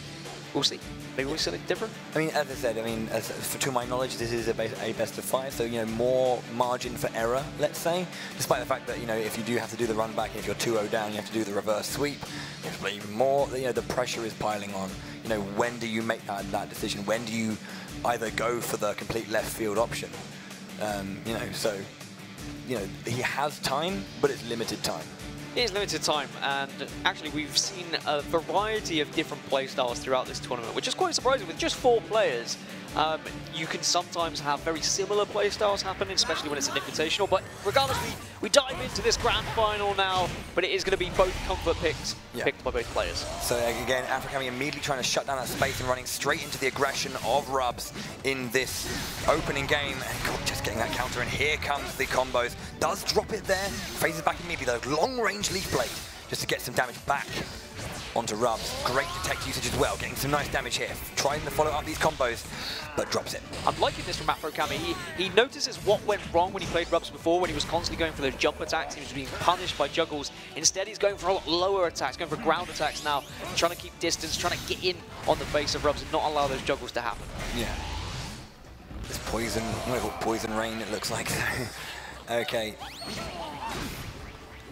we'll see. Maybe we'll see something different. I mean, as I said, I mean, as, to my knowledge, this is a, base, a best of five, so you know more margin for error, let's say. Despite the fact that you know if you do have to do the run back, if you're 2-0 down, you have to do the reverse sweep. Even more. You know, the pressure is piling on. You know, when do you make that, that decision? When do you either go for the complete left field option? Um, you know, so you know he has time, but it's limited time. It is limited time, and actually we've seen a variety of different playstyles throughout this tournament, which is quite surprising. With just four players, um, you can sometimes have very similar playstyles happen, especially when it's an invitational. But regardless, we, we dive into this grand final now, but it is going to be both comfort picks, Yeah. picked by both players. So again, AfroKami immediately trying to shut down that space and running straight into the aggression of Rubs in this opening game. And God, just getting that counter, and here comes the combos. Does drop it there, phases back immediately, though. Long range leaf blade, just to get some damage back onto Rubs. Great detect usage as well, getting some nice damage here. Trying to follow up these combos, but drops it. I'm liking this from Afro Kami. He, he notices what went wrong when he played Rubs before, when he was constantly going for those jump attacks. He was being punished by juggles. Instead, he's going for a lot lower attacks, going for ground attacks now, trying to keep distance, trying to get in on the face of Rubs and not allow those juggles to happen. Yeah. This poison, what poison rain, it looks like. okay.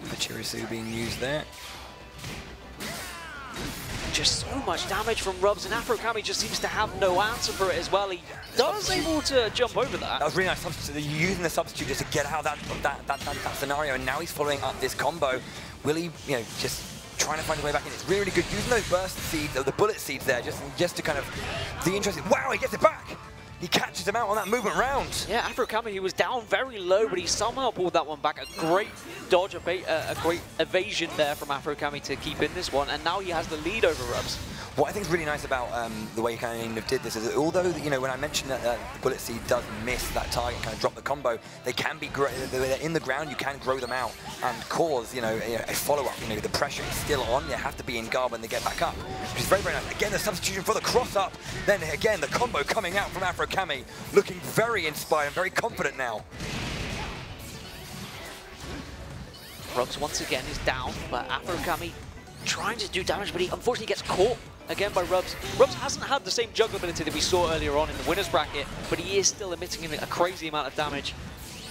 Pachirisu being used there. Just so much damage from Rubs, and Afro Kami just seems to have no answer for it as well. He does able to jump over that. That was really nice substitute. Using the substitute just to get out of that, that, that, that, that scenario, and now he's following up this combo. Will he, you know, just trying to find a way back in. It's really, really good using those burst seeds, or the bullet seeds there, just just to kind of the interesting. Wow, he gets it back. He catches him out on that movement round. Yeah, Afro Kami, he was down very low, but he somehow pulled that one back. A great dodge, a, great evasion there from Afro Kami to keep in this one, and now he has the lead over Rubs. What I think is really nice about um, the way kind of did this is that although, you know, when I mentioned that uh, the Bullet Seed does miss that target, kind of drop the combo, they can be, they're in the ground, you can grow them out and cause, you know, a follow-up. You know, the pressure is still on, they have to be in guard when they get back up, which is very, very nice. Again, the substitution for the cross-up, then again, the combo coming out from Afro Kami, looking very inspired and very confident now. Rubs once again is down, but Afro Kami trying to do damage, but he unfortunately gets caught again by Rubs. Rubs hasn't had the same juggle ability that we saw earlier on in the winner's bracket, but he is still emitting a crazy amount of damage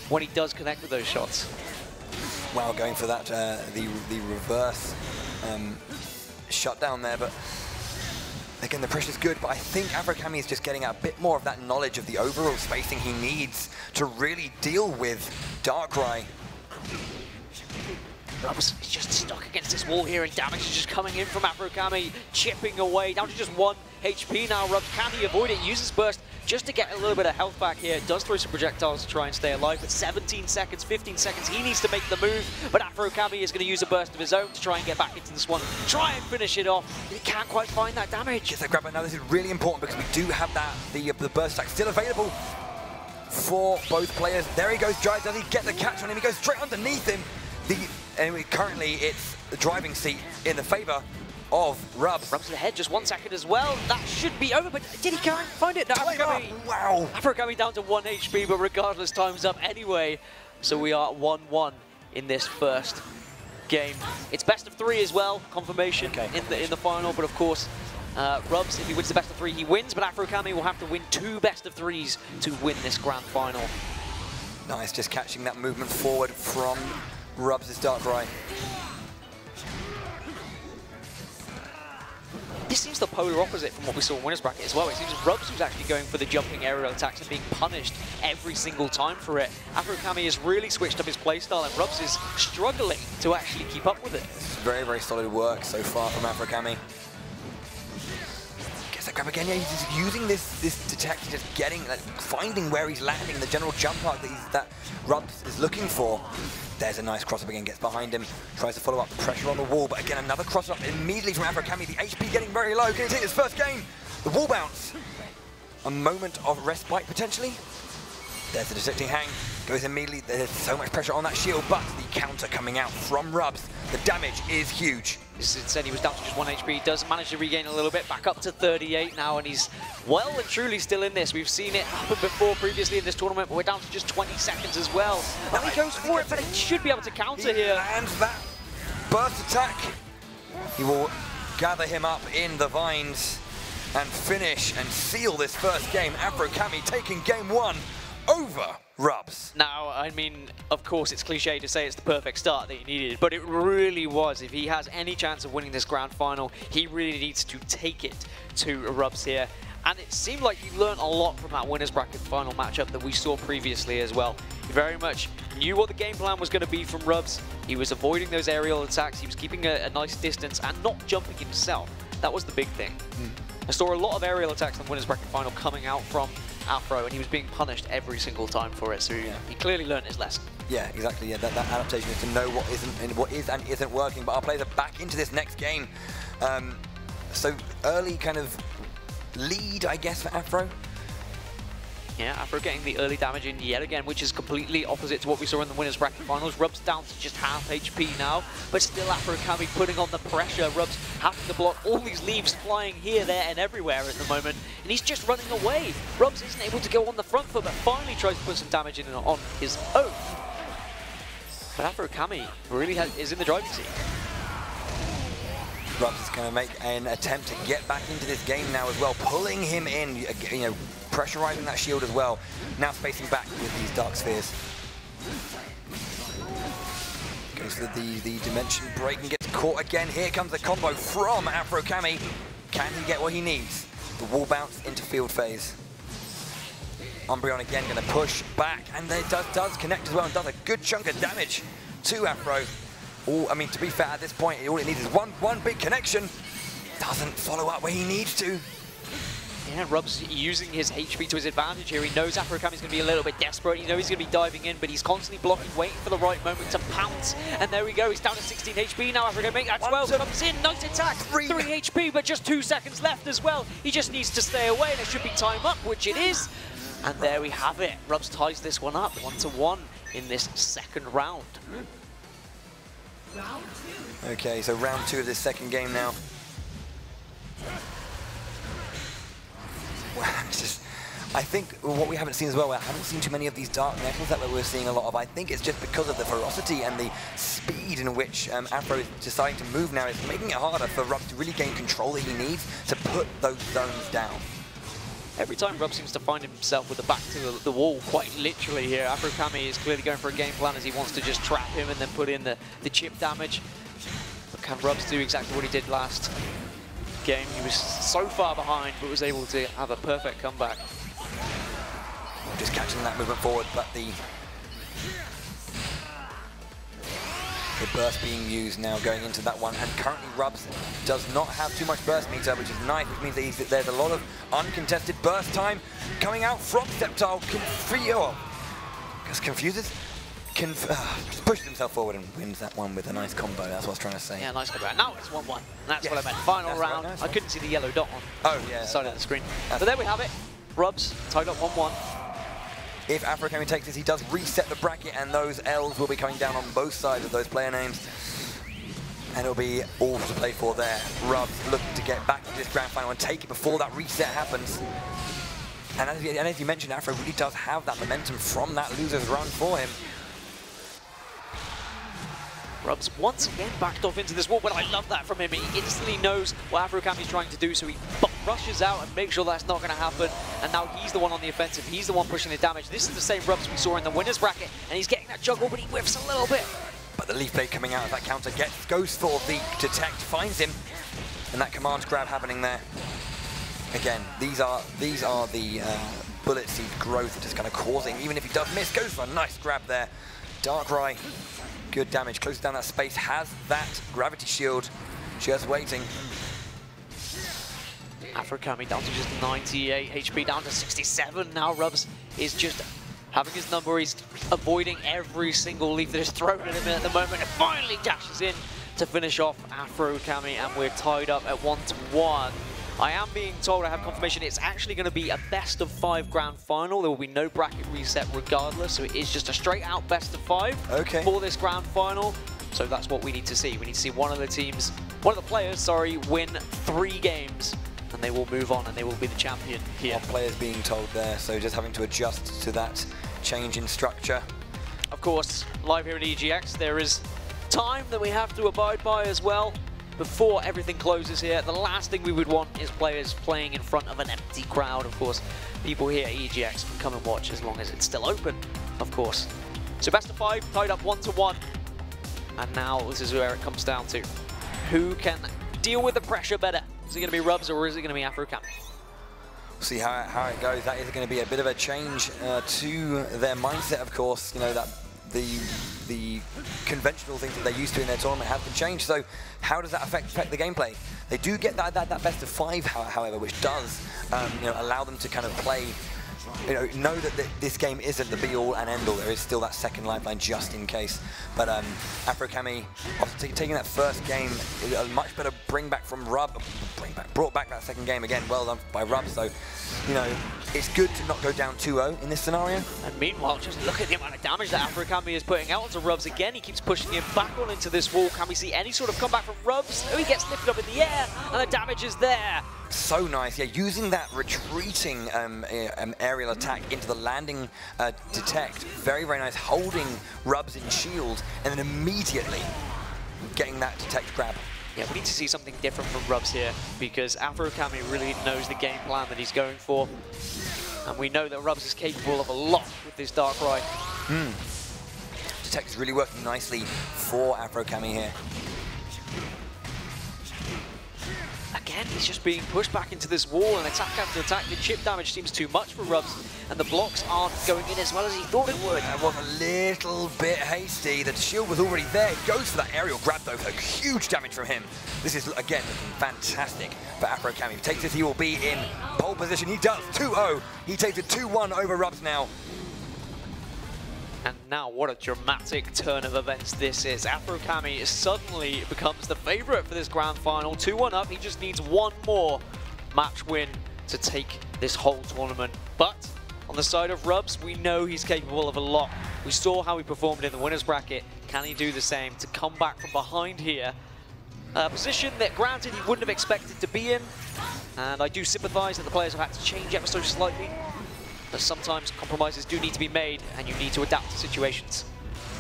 when he does connect with those shots. Wow, going for that, uh, the, the reverse um, shutdown there, but again, the pressure's good, but I think Afro Kami is just getting a bit more of that knowledge of the overall spacing he needs to really deal with Darkrai. Rubs is just stuck against this wall here, and damage is just coming in from Afro Kami, chipping away, down to just one HP now. Rubs, can he avoid it? Uses Burst just to get a little bit of health back here. Does throw some projectiles to try and stay alive, but 17 seconds, 15 seconds, he needs to make the move, but Afro Kami is going to use a burst of his own to try and get back into this one, try and finish it off. He can't quite find that damage. Gets a grab, it now this is really important because we do have that, the, uh, the burst attack still available for both players. There he goes, Dry. Does he get the catch on him? He goes straight underneath him. The, and currently it's the driving seat in the favor of Rubs. Rubs ahead, just one second as well. That should be over, but did he find it? No, Afro wow. AfroKami down to 1 HP, but regardless, time's up anyway. So we are 1-1 in this first game. It's best of three as well, confirmation okay. in the in the final, but of course, uh, Rubs, if he wins the best of three, he wins, but Afro Kami will have to win two best of threes to win this grand final. Nice, just catching that movement forward from Rubs' his dart right. This seems the polar opposite from what we saw in Winners Bracket as well. It seems Rubs who's actually going for the jumping aerial attacks and being punished every single time for it. Afro Kami has really switched up his playstyle and Rubs is struggling to actually keep up with it. Very, very solid work so far from Afro Gets that grab again, yeah, he's using this this detect, just getting, like, finding where he's landing, the general jump arc that, that Rubs is looking for. There's a nice cross-up again, gets behind him, tries to follow up pressure on the wall, but again, another cross-up immediately from Afro Kami. The HP getting very low. Can he take his first game? The wall bounce. A moment of respite, potentially. There's the detecting hang. Goes immediately. There's so much pressure on that shield, but the counter coming out from Rubs. The damage is huge. It said he was down to just one HP. He does manage to regain a little bit, back up to 38 now, and he's well and truly still in this. We've seen it happen before previously in this tournament, but we're down to just 20 seconds as well. Now he goes for it, but he should be able to counter he here. And that burst attack. He will gather him up in the vines and finish and seal this first game. Afro Kami taking game one over Rubs. Now, I mean, of course, it's cliche to say it's the perfect start that he needed, but it really was. If he has any chance of winning this grand final, he really needs to take it to Rubs here. And it seemed like he learned a lot from that winner's bracket final matchup that we saw previously as well. He very much knew what the game plan was going to be from Rubs. He was avoiding those aerial attacks. He was keeping a, a nice distance and not jumping himself. That was the big thing. Mm. I saw a lot of aerial attacks in the winner's bracket final coming out from Afro, and he was being punished every single time for it. So yeah. he clearly learned his lesson. Yeah, exactly. Yeah, that, that, adaptation is to know what isn't and what is and isn't working. But our players are back into this next game. Um, so early kind of lead, I guess, for Afro. Yeah, Afro getting the early damage in yet again, which is completely opposite to what we saw in the winners bracket finals. Rubs down to just half HP now, but still Afro Kami putting on the pressure. Rubs having to block all these leaves flying here, there, and everywhere at the moment, and he's just running away. Rubs isn't able to go on the front foot, but finally tries to put some damage in on his own. But Afro Kami really has, is in the driving seat. Rubs is going to make an attempt to get back into this game now as well, pulling him in, you know, pressurizing that shield as well. Now spacing back with these Dark Spheres. Goes for the, the Dimension Break and gets caught again. Here comes the combo from Afro Kami. Can he get what he needs? The wall bounce into field phase. Umbreon again going to push back, and it does, does connect as well and does a good chunk of damage to Afro. All, I mean, to be fair, at this point, all it needs is one, one big connection. Doesn't follow up where he needs to. Yeah, Rub's using his HP to his advantage here. He knows Afro Kami's going to be a little bit desperate. He knows he's going to be diving in, but he's constantly blocking, waiting for the right moment to pounce. And there we go. He's down to 16 HP now. Afro Kami make that 12. Comes in. Nice attack. Three. 3 HP, but just two seconds left as well. He just needs to stay away, and it should be time up, which it is. And there we have it. Rubs ties this one up, one to one in this second round. Okay, so round two of this second game now. Just, I think what we haven't seen as well, I haven't seen too many of these dark metals that we're seeing a lot of. I think it's just because of the ferocity and the speed in which um, Afro is deciding to move now. It's making it harder for Rub to really gain control that he needs to put those zones down. Every time Rub seems to find himself with the back to the, the wall, quite literally here. Afro Kami is clearly going for a game plan as he wants to just trap him and then put in the, the chip damage. But can Rubs do exactly what he did last game? He was so far behind, but was able to have a perfect comeback. Just catching that movement forward, but the the burst being used now going into that one. And currently Rubs does not have too much burst meter, which is nice, which means that there's a lot of uncontested burst time coming out from Sceptile. Confio, just confuses, Conf uh, pushes himself forward and wins that one with a nice combo. That's what I was trying to say. Yeah, nice combo. Now it's 1-1. That's yes. what I meant. Final That's round. Right, nice I couldn't see the yellow dot on oh, yeah, the side of the screen. But there we have it. Rubs tied up 1-1. If Afro Kami takes this, he does reset the bracket, and those L's will be coming down on both sides of those player names. And it'll be all to play for there. Rubs looking to get back to this grand final and take it before that reset happens. And as, and as you mentioned, Afro really does have that momentum from that loser's run for him. Rubs once again backed off into this wall, but I love that from him. He instantly knows what Afro is trying to do, so he rushes out and makes sure that's not going to happen. And now he's the one on the offensive. He's the one pushing the damage. This is the same Rubs we saw in the winner's bracket, and he's getting that juggle, but he whiffs a little bit. But the Leaf Blade coming out of that counter gets, goes for the detect, finds him, and that command grab happening there. Again, these are these are the uh, bullet seed growth that is kind of causing, even if he does miss, goes for a nice grab there. Darkrai good damage. Closes down that space, has that gravity shield just waiting. Afro Kami down to just 98 HP, down to 67 now. Rubs is just having his number. He's avoiding every single leaf that is thrown at him at the moment. And finally dashes in to finish off Afro Kami, and we're tied up at one to one. I am being told, I have confirmation, it's actually going to be a best of five grand final. There will be no bracket reset regardless, so it is just a straight out best of five okay. for this grand final. So that's what we need to see. We need to see one of the teams, one of the players, sorry, win three games and they will move on and they will be the champion here. One players being told there, so just having to adjust to that change in structure. Of course, live here at EGX, there is time that we have to abide by as well before everything closes here. The last thing we would want is players playing in front of an empty crowd. Of course, people here at EGX can come and watch as long as it's still open, of course. So best of five, tied up one to one. And now this is where it comes down to. Who can deal with the pressure better? Is it going to be Rubs or is it going to be Afro Kami? See how, how it goes. That is going to be a bit of a change uh, to their mindset, of course. You know, that the the conventional things that they're used to in their tournament have been changed. So how does that affect, affect the gameplay? They do get that, that, that best of five, however, which does um, you know, allow them to kind of play you know, know that th this game isn't the be-all and end-all. There is still that second lifeline just in case. But um, AfroKami, after taking that first game, a much better bring back from Rub, bring back, brought back that second game again. Well done by Rub. So, you know, it's good to not go down 2-0 in this scenario. And meanwhile, just look at the amount of damage that AfroKami is putting out onto Rubs again. He keeps pushing him back on into this wall. Can we see any sort of comeback from Rubs? Oh, he gets lifted up in the air, and the damage is there. So nice, yeah, using that retreating um, um, aerial attack into the landing uh, detect. Very, very nice, holding Rubs in shield, and then immediately getting that detect grab. Yeah, we need to see something different from Rubs here because Afro Kami really knows the game plan that he's going for. And we know that Rubs is capable of a lot with this Darkrai. Mm. Detect is really working nicely for Afro Kami here. Again, he's just being pushed back into this wall and attack after attack. The chip damage seems too much for Rubs, and the blocks aren't going in as well as he thought it would. That was a little bit hasty. The shield was already there. He goes for that aerial grab, though, huge damage from him. This is, again, fantastic for AfroKami. Takes this, he will be in pole position. He does, 2-0. He takes it 2-1 over Rubs now. And now what a dramatic turn of events this is. Afro Kami suddenly becomes the favourite for this grand final. 2-1 up, he just needs one more match win to take this whole tournament. But on the side of Rubs, we know he's capable of a lot. We saw how he performed in the winner's bracket. Can he do the same to come back from behind here? A position that granted he wouldn't have expected to be in. And I do sympathise that the players have had to change ever so slightly but sometimes compromises do need to be made and you need to adapt to situations.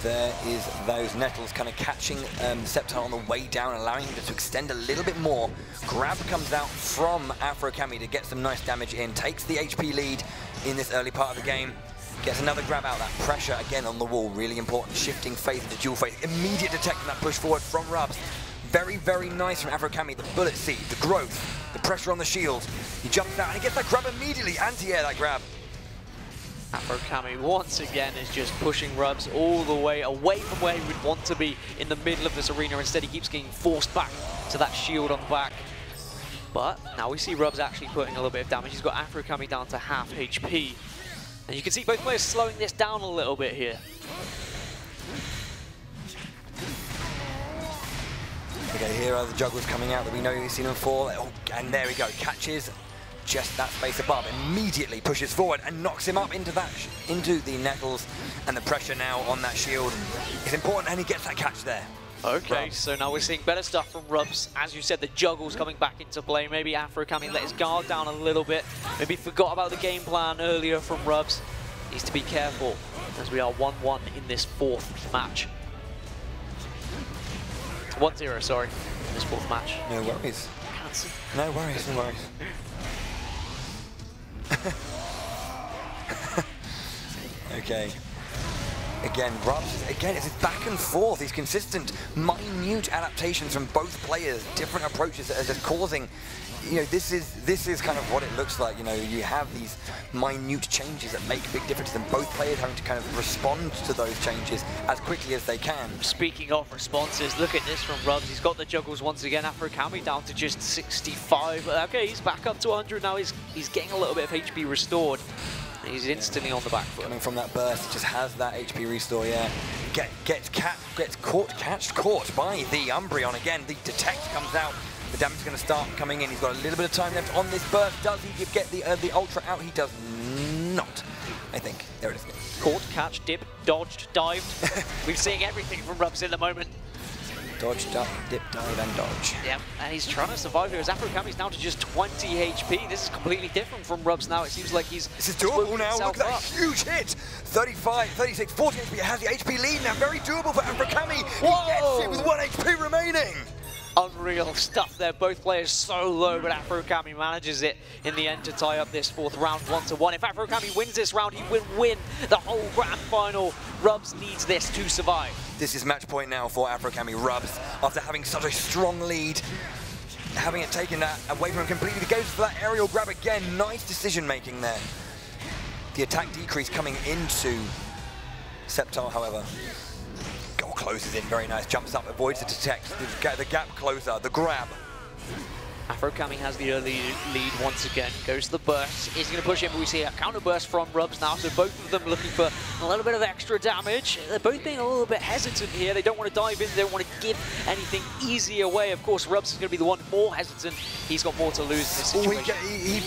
There is those Nettles kind of catching um, Sceptile on the way down, allowing him to extend a little bit more. Grab comes out from AfroKami to get some nice damage in, takes the HP lead in this early part of the game. Gets another grab out, that pressure again on the wall, really important. Shifting phase to dual phase, immediate detecting that push forward from Rubs. Very, very nice from AfroKami, the bullet seed, the growth, the pressure on the shield. He jumps out and he gets that grab immediately, anti-air that grab. Afro Kami once again is just pushing Rubs all the way away from where he would want to be in the middle of this arena. Instead, he keeps getting forced back to that shield on the back. But now we see Rubs actually putting a little bit of damage. He's got AfroKami down to half HP. And you can see both players slowing this down a little bit here. Okay, here are the juggles coming out that we know we've seen them before. Oh, and there we go, catches just that space above, immediately pushes forward and knocks him up into that into the nettles, and the pressure now on that shield is important, and he gets that catch there. Okay, Rubs. so now we're seeing better stuff from Rubs. As you said, the juggle's coming back into play. Maybe AfroKami let his guard down a little bit. Maybe forgot about the game plan earlier from Rubs. Needs to be careful as we are 1-1 in this fourth match. 1-0, sorry, in this fourth match. No worries. No worries, no worries. okay. Again, Rubs, again, it's back and forth. These consistent, minute adaptations from both players, different approaches that are just causing, you know, this is this is kind of what it looks like. You know, you have these minute changes that make big differences, and both players having to kind of respond to those changes as quickly as they can. Speaking of responses, look at this from Rubs. He's got the juggles once again AfroKami down to just 65. Okay, he's back up to 100 now. He's he's getting a little bit of HP restored. He's instantly on the back foot. Coming from that burst, just has that HP restore, yeah. Get, gets, cat, gets caught, catched, caught by the Umbreon again. The Detect comes out. The damage is going to start coming in. He's got a little bit of time left on this burst. Does he get the uh, the Ultra out? He does not, I think. There it is. Caught, catch, dip, dodged, dived. We're seeing everything from Rubs in the moment. Dodge, dive, dip, dive, and dodge. Yep, and he's trying to survive here as Afro Kami's down to just 20 HP. This is completely different from Rubs now. It seems like he's... This is doable now. Look at that up. huge hit. 35, 36, 40 HP. He has the HP lead now. Very doable for Afro Kami. He gets it with 1 HP remaining unreal stuff there. Both players so low, but Afrokami manages it in the end to tie up this fourth round one to one. If Afrokami wins this round, he will win the whole grand final. Rubs needs this to survive. This is match point now for Afrokami Rubs after having such a strong lead. Having it taken that away from him completely, goes for that aerial grab again. Nice decision making there. The attack decrease coming into Sceptile, however closes in very nice, jumps up, avoids the detect, the, the gap closer, the grab. Afro Kami has the early lead once again. Goes to the burst. He's going to push in, but we see a counter burst from Rubs now. So both of them looking for a little bit of extra damage. They're both being a little bit hesitant here. They don't want to dive in. They don't want to give anything easy away. Of course, Rubs is going to be the one more hesitant. He's got more to lose in this situation. Oh, he, he, he,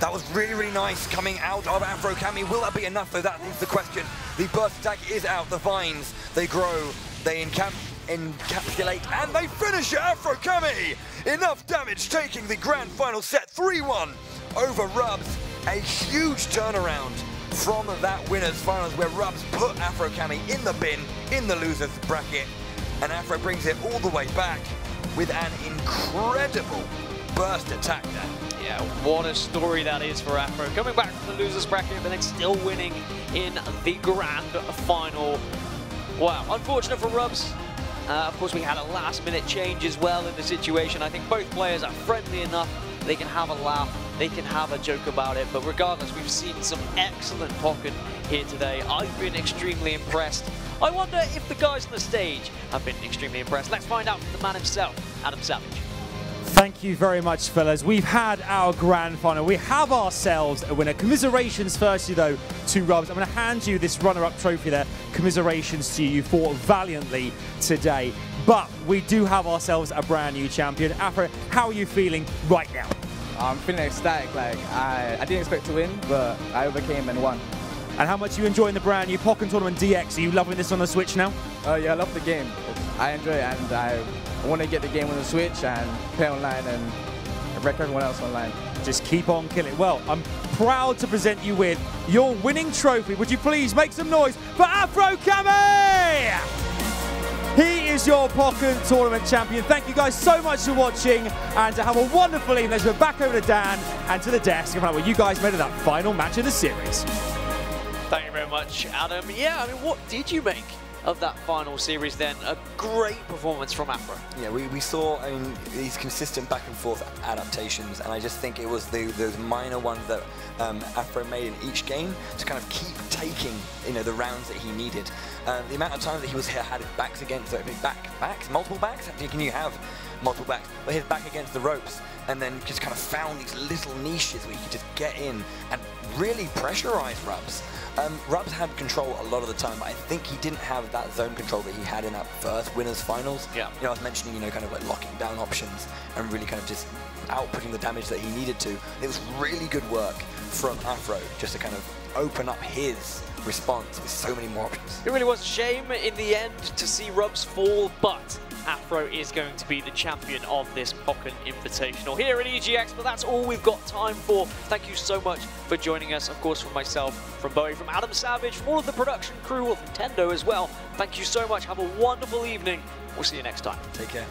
that was really, really nice coming out of Afro Kami. Will that be enough, though? That is the question. The burst attack is out. The vines, they grow. They encamp encapsulate, and they finish it, Afro Kami! Enough damage taking the grand final set 3-1 over Rubs. A huge turnaround from that winners finals where Rubs put Afro Kami in the bin, in the losers bracket, and Afro brings it all the way back with an incredible burst attack there. Yeah, what a story that is for Afro. Coming back from the losers bracket, but then still winning in the grand final. Wow, unfortunate for Rubs. Uh, of course, we had a last-minute change as well in the situation. I think both players are friendly enough. They can have a laugh. They can have a joke about it. But regardless, we've seen some excellent Pokken here today. I've been extremely impressed. I wonder if the guys on the stage have been extremely impressed. Let's find out from the man himself, Adam Savage. Thank you very much, fellas. We've had our grand final. We have ourselves a winner. Commiserations, firstly, though, to Rubs. I'm going to hand you this runner-up trophy there. Commiserations to you for valiantly today. But we do have ourselves a brand new champion. Afro, how are you feeling right now? I'm feeling ecstatic. Like I, I didn't expect to win, but I overcame and won. And how much are you enjoying the brand new Pokken Tournament DX? Are you loving this on the Switch now? Oh uh, yeah, I love the game. I enjoy it, and I I want to get the game on the Switch and play online and wreck everyone else online. Just keep on killing. Well, I'm proud to present you with your winning trophy. Would you please make some noise for Afro Kami? He is your Pokken Tournament champion. Thank you guys so much for watching and to have a wonderful evening. Let's go back over to Dan and to the desk and find out what you guys made of that final match of the series. Thank you very much, Adam. Yeah, I mean, what did you make of that final series then. A great performance from Afro. Yeah, we, we saw I mean, these consistent back and forth adaptations, and I just think it was the, those minor ones that um, Afro made in each game to kind of keep taking you know, the rounds that he needed. Uh, the amount of times that he was here had his backs against, uh, back, backs, multiple backs? Can you have multiple backs? But his back against the ropes, and then just kind of found these little niches where he could just get in and really pressurize Rubs. Um, Rubs had control a lot of the time, but I think he didn't have that zone control that he had in that first winners finals. Yeah. You know, I was mentioning, you know, kind of like locking down options and really kind of just outputting the damage that he needed to. It was really good work from Afro just to kind of open up his response with so many more options. It really was a shame in the end to see Rubs fall, but Afro is going to be the champion of this Pokken Invitational here at EGX, but that's all we've got time for. Thank you so much for joining us, of course, from myself, from Bowie, from Adam Savage, from all of the production crew of Nintendo as well. Thank you so much. Have a wonderful evening. We'll see you next time. Take care.